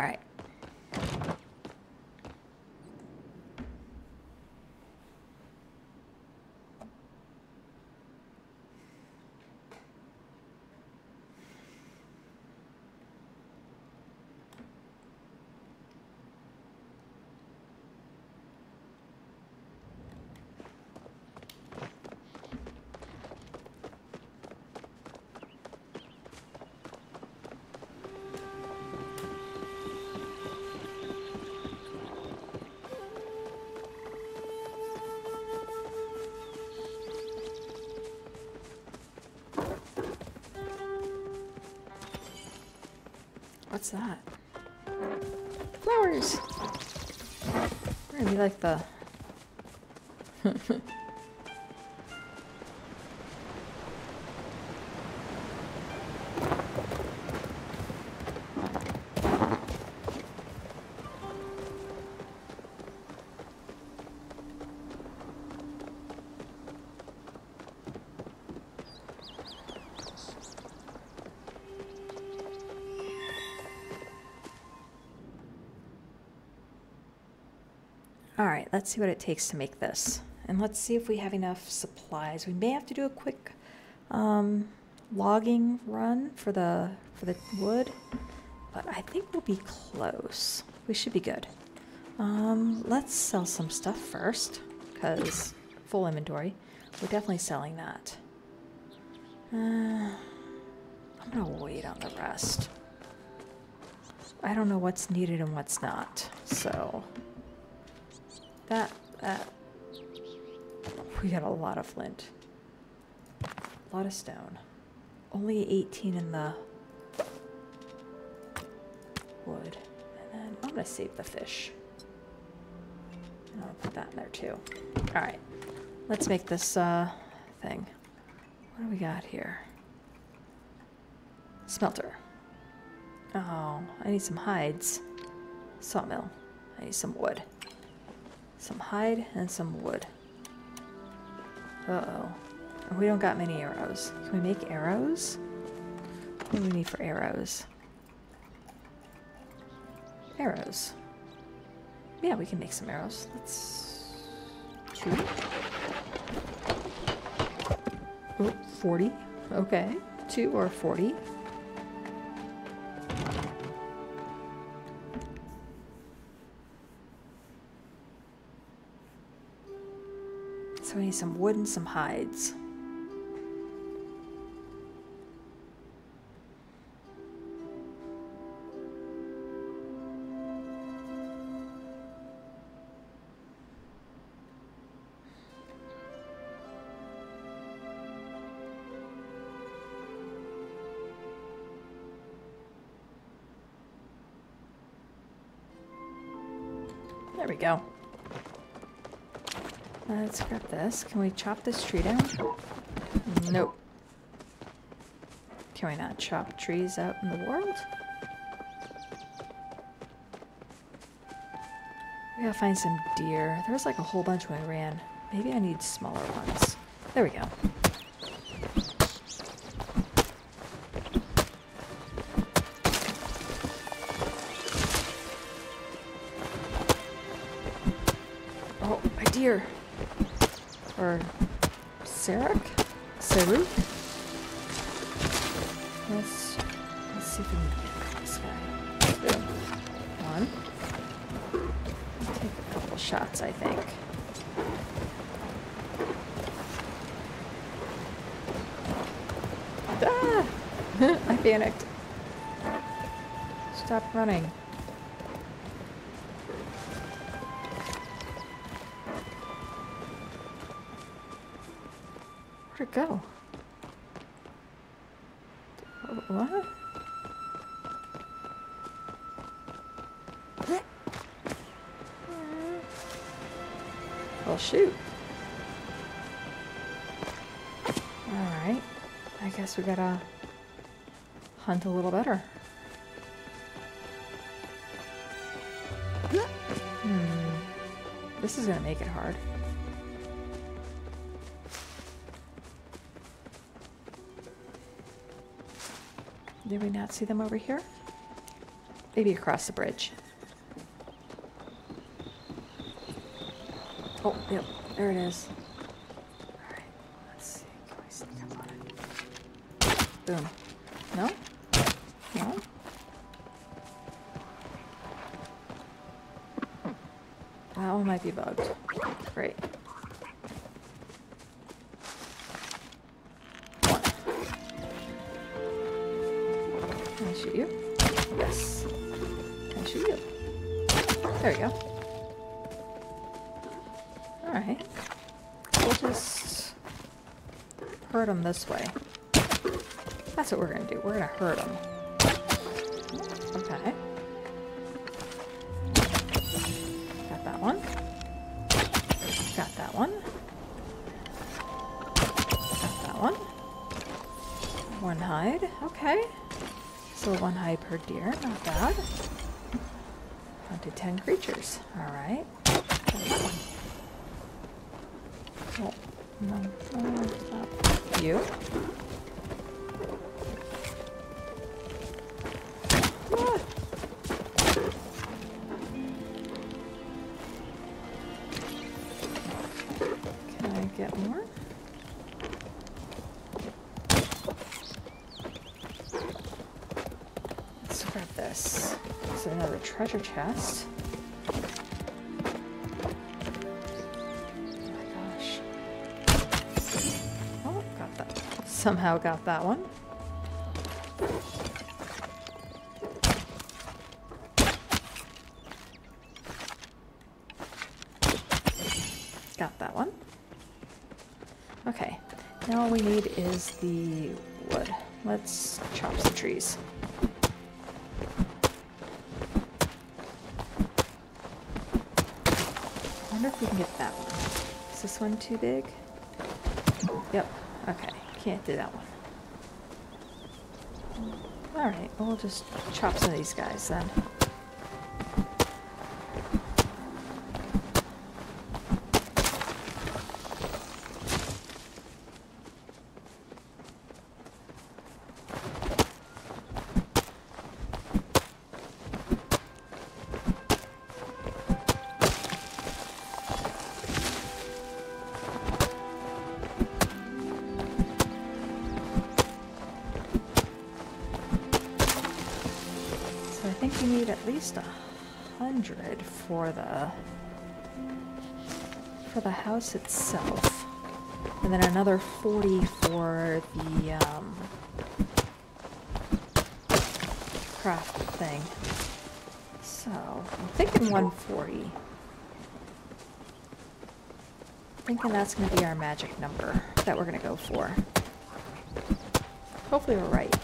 like the... Alright, let's see what it takes to make this. And let's see if we have enough supplies. We may have to do a quick um, logging run for the for the wood, but I think we'll be close. We should be good. Um, let's sell some stuff first, because full inventory. We're definitely selling that. Uh, I'm gonna wait on the rest. I don't know what's needed and what's not, so that that we got a lot of flint, a lot of stone. Only 18 in the wood, and then I'm gonna save the fish. And I'll put that in there too. All right, let's make this uh, thing. What do we got here? Smelter. Oh, I need some hides. Sawmill. I need some wood. Some hide and some wood. Uh-oh. Oh, we don't got many arrows. Can we make arrows? What do we need for arrows? Arrows. Yeah, we can make some arrows. Let's... Two? Oh, 40. Okay. Two or 40. So we need some wood and some hides. Let's grab this. Can we chop this tree down? Nope. Can we not chop trees out in the world? We gotta find some deer. There was like a whole bunch when I ran. Maybe I need smaller ones. There we go. Sarek? Saruk? Let's let's see if we can get this guy. One. Take a couple shots, I think. Ah! I panicked. Stop running. Go? Wh- What? Well, shoot. Alright. I guess we gotta hunt a little better. Hmm. This is gonna make it hard. Did we not see them over here? Maybe across the bridge. Oh, yep, there it is. Shoot you? Yes. Can I shoot you? There we go. Alright. We'll just hurt them this way. That's what we're gonna do. We're gonna hurt them. Okay. Got that one. Got that one. Got that one. One hide. Okay. So one hide per deer. Not bad. Hunted ten creatures. Alright. Oh, no. You? chest. Oh my gosh. Oh, got that. Somehow got that one. Got that one. Okay. Now all we need is the wood. Let's chop some trees. This one too big? Yep. Okay. Can't do that one. Alright, well, we'll just chop some of these guys then. For the for the house itself, and then another forty for the um, craft thing. So I'm thinking one forty. Thinking that's going to be our magic number that we're going to go for. Hopefully we're right.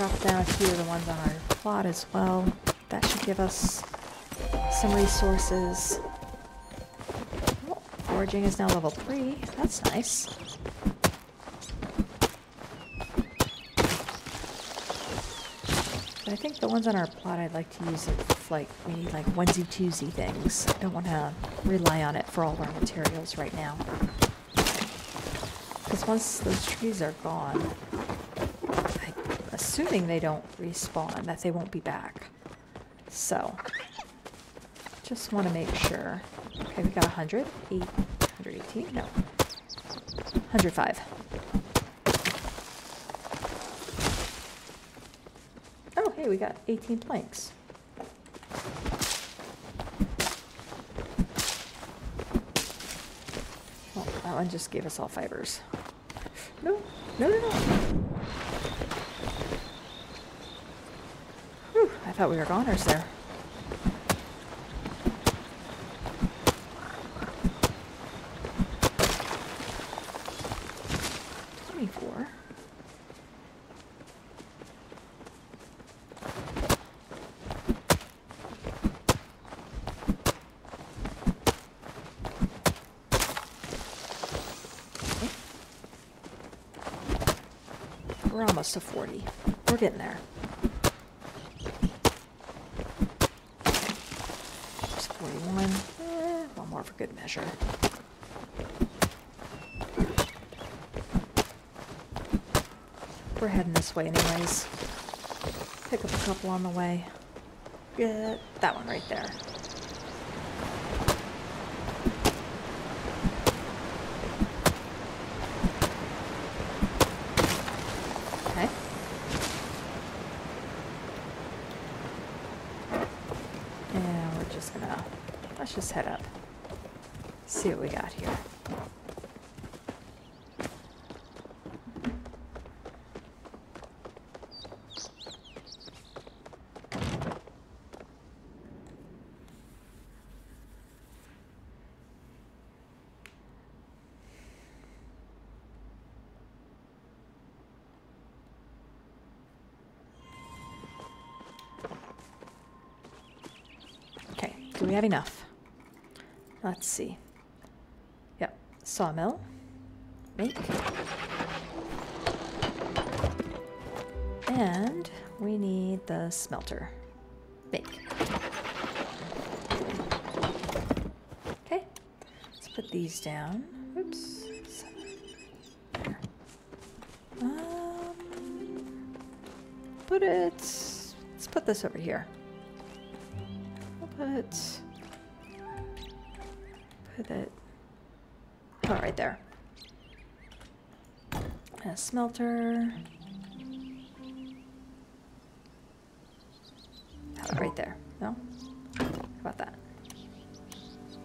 Chop down a few of the ones on our plot as well. That should give us some resources. Oh, foraging is now level 3. That's nice. But I think the ones on our plot I'd like to use if like we need like onesie twosie things. I don't want to rely on it for all of our materials right now. Because once those trees are gone, assuming they don't respawn, that they won't be back. So, just want to make sure. Okay, we got 100, 8, 118, no, 105. Oh, hey, we got 18 planks. Well, that one just gave us all fibers. No, no, no, no. Whew, I thought we were goners there. Twenty-four. We're almost to 40. We're getting there. There's 41. Eh, one more for good measure. We're heading this way anyways. Pick up a couple on the way. Get that one right there. Okay. And we're just gonna, let's just head up. See what we got here. Okay, do we have enough? Let's see. Yep, sawmill. Make. And we need the smelter. Make. Okay, let's put these down. Oops. Put it. Let's put this over here. We'll put. It. Oh, right there. A smelter. Right there. No? How about that?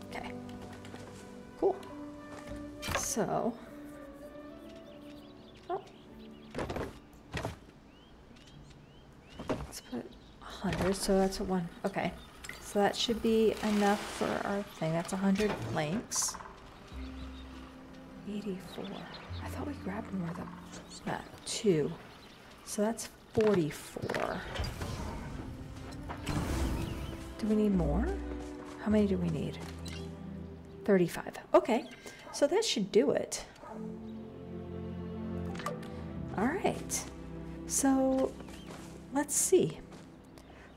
Okay. Cool. So, oh. let's put 100, so that's a one. Okay, so that should be enough for our thing. That's 100 planks. 84. I thought we grabbed more than that. Two. So that's 44. Do we need more? How many do we need? 35. Okay, so that should do it. All right, so let's see.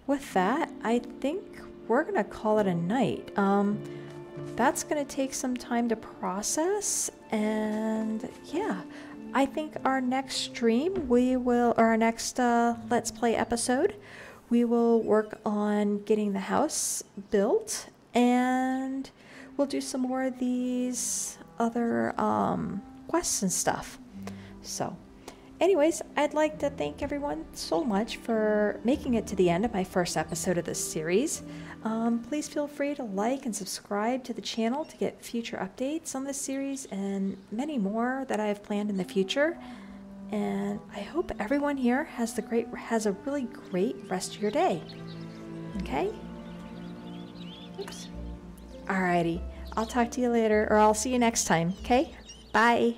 With that, I think we're gonna call it a night. Um, that's gonna take some time to process, and yeah, I think our next stream we will, or our next uh, Let's Play episode, we will work on getting the house built and we'll do some more of these other um, quests and stuff. So, anyways, I'd like to thank everyone so much for making it to the end of my first episode of this series. Um, please feel free to like and subscribe to the channel to get future updates on this series and many more that I have planned in the future. And I hope everyone here has the great has a really great rest of your day. Okay? Oops. Alrighty. I'll talk to you later, or I'll see you next time. Okay? Bye.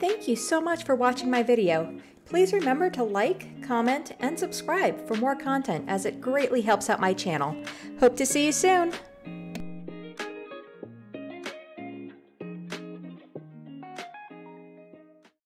Thank you so much for watching my video. Please remember to like, comment, and subscribe for more content as it greatly helps out my channel. Hope to see you soon!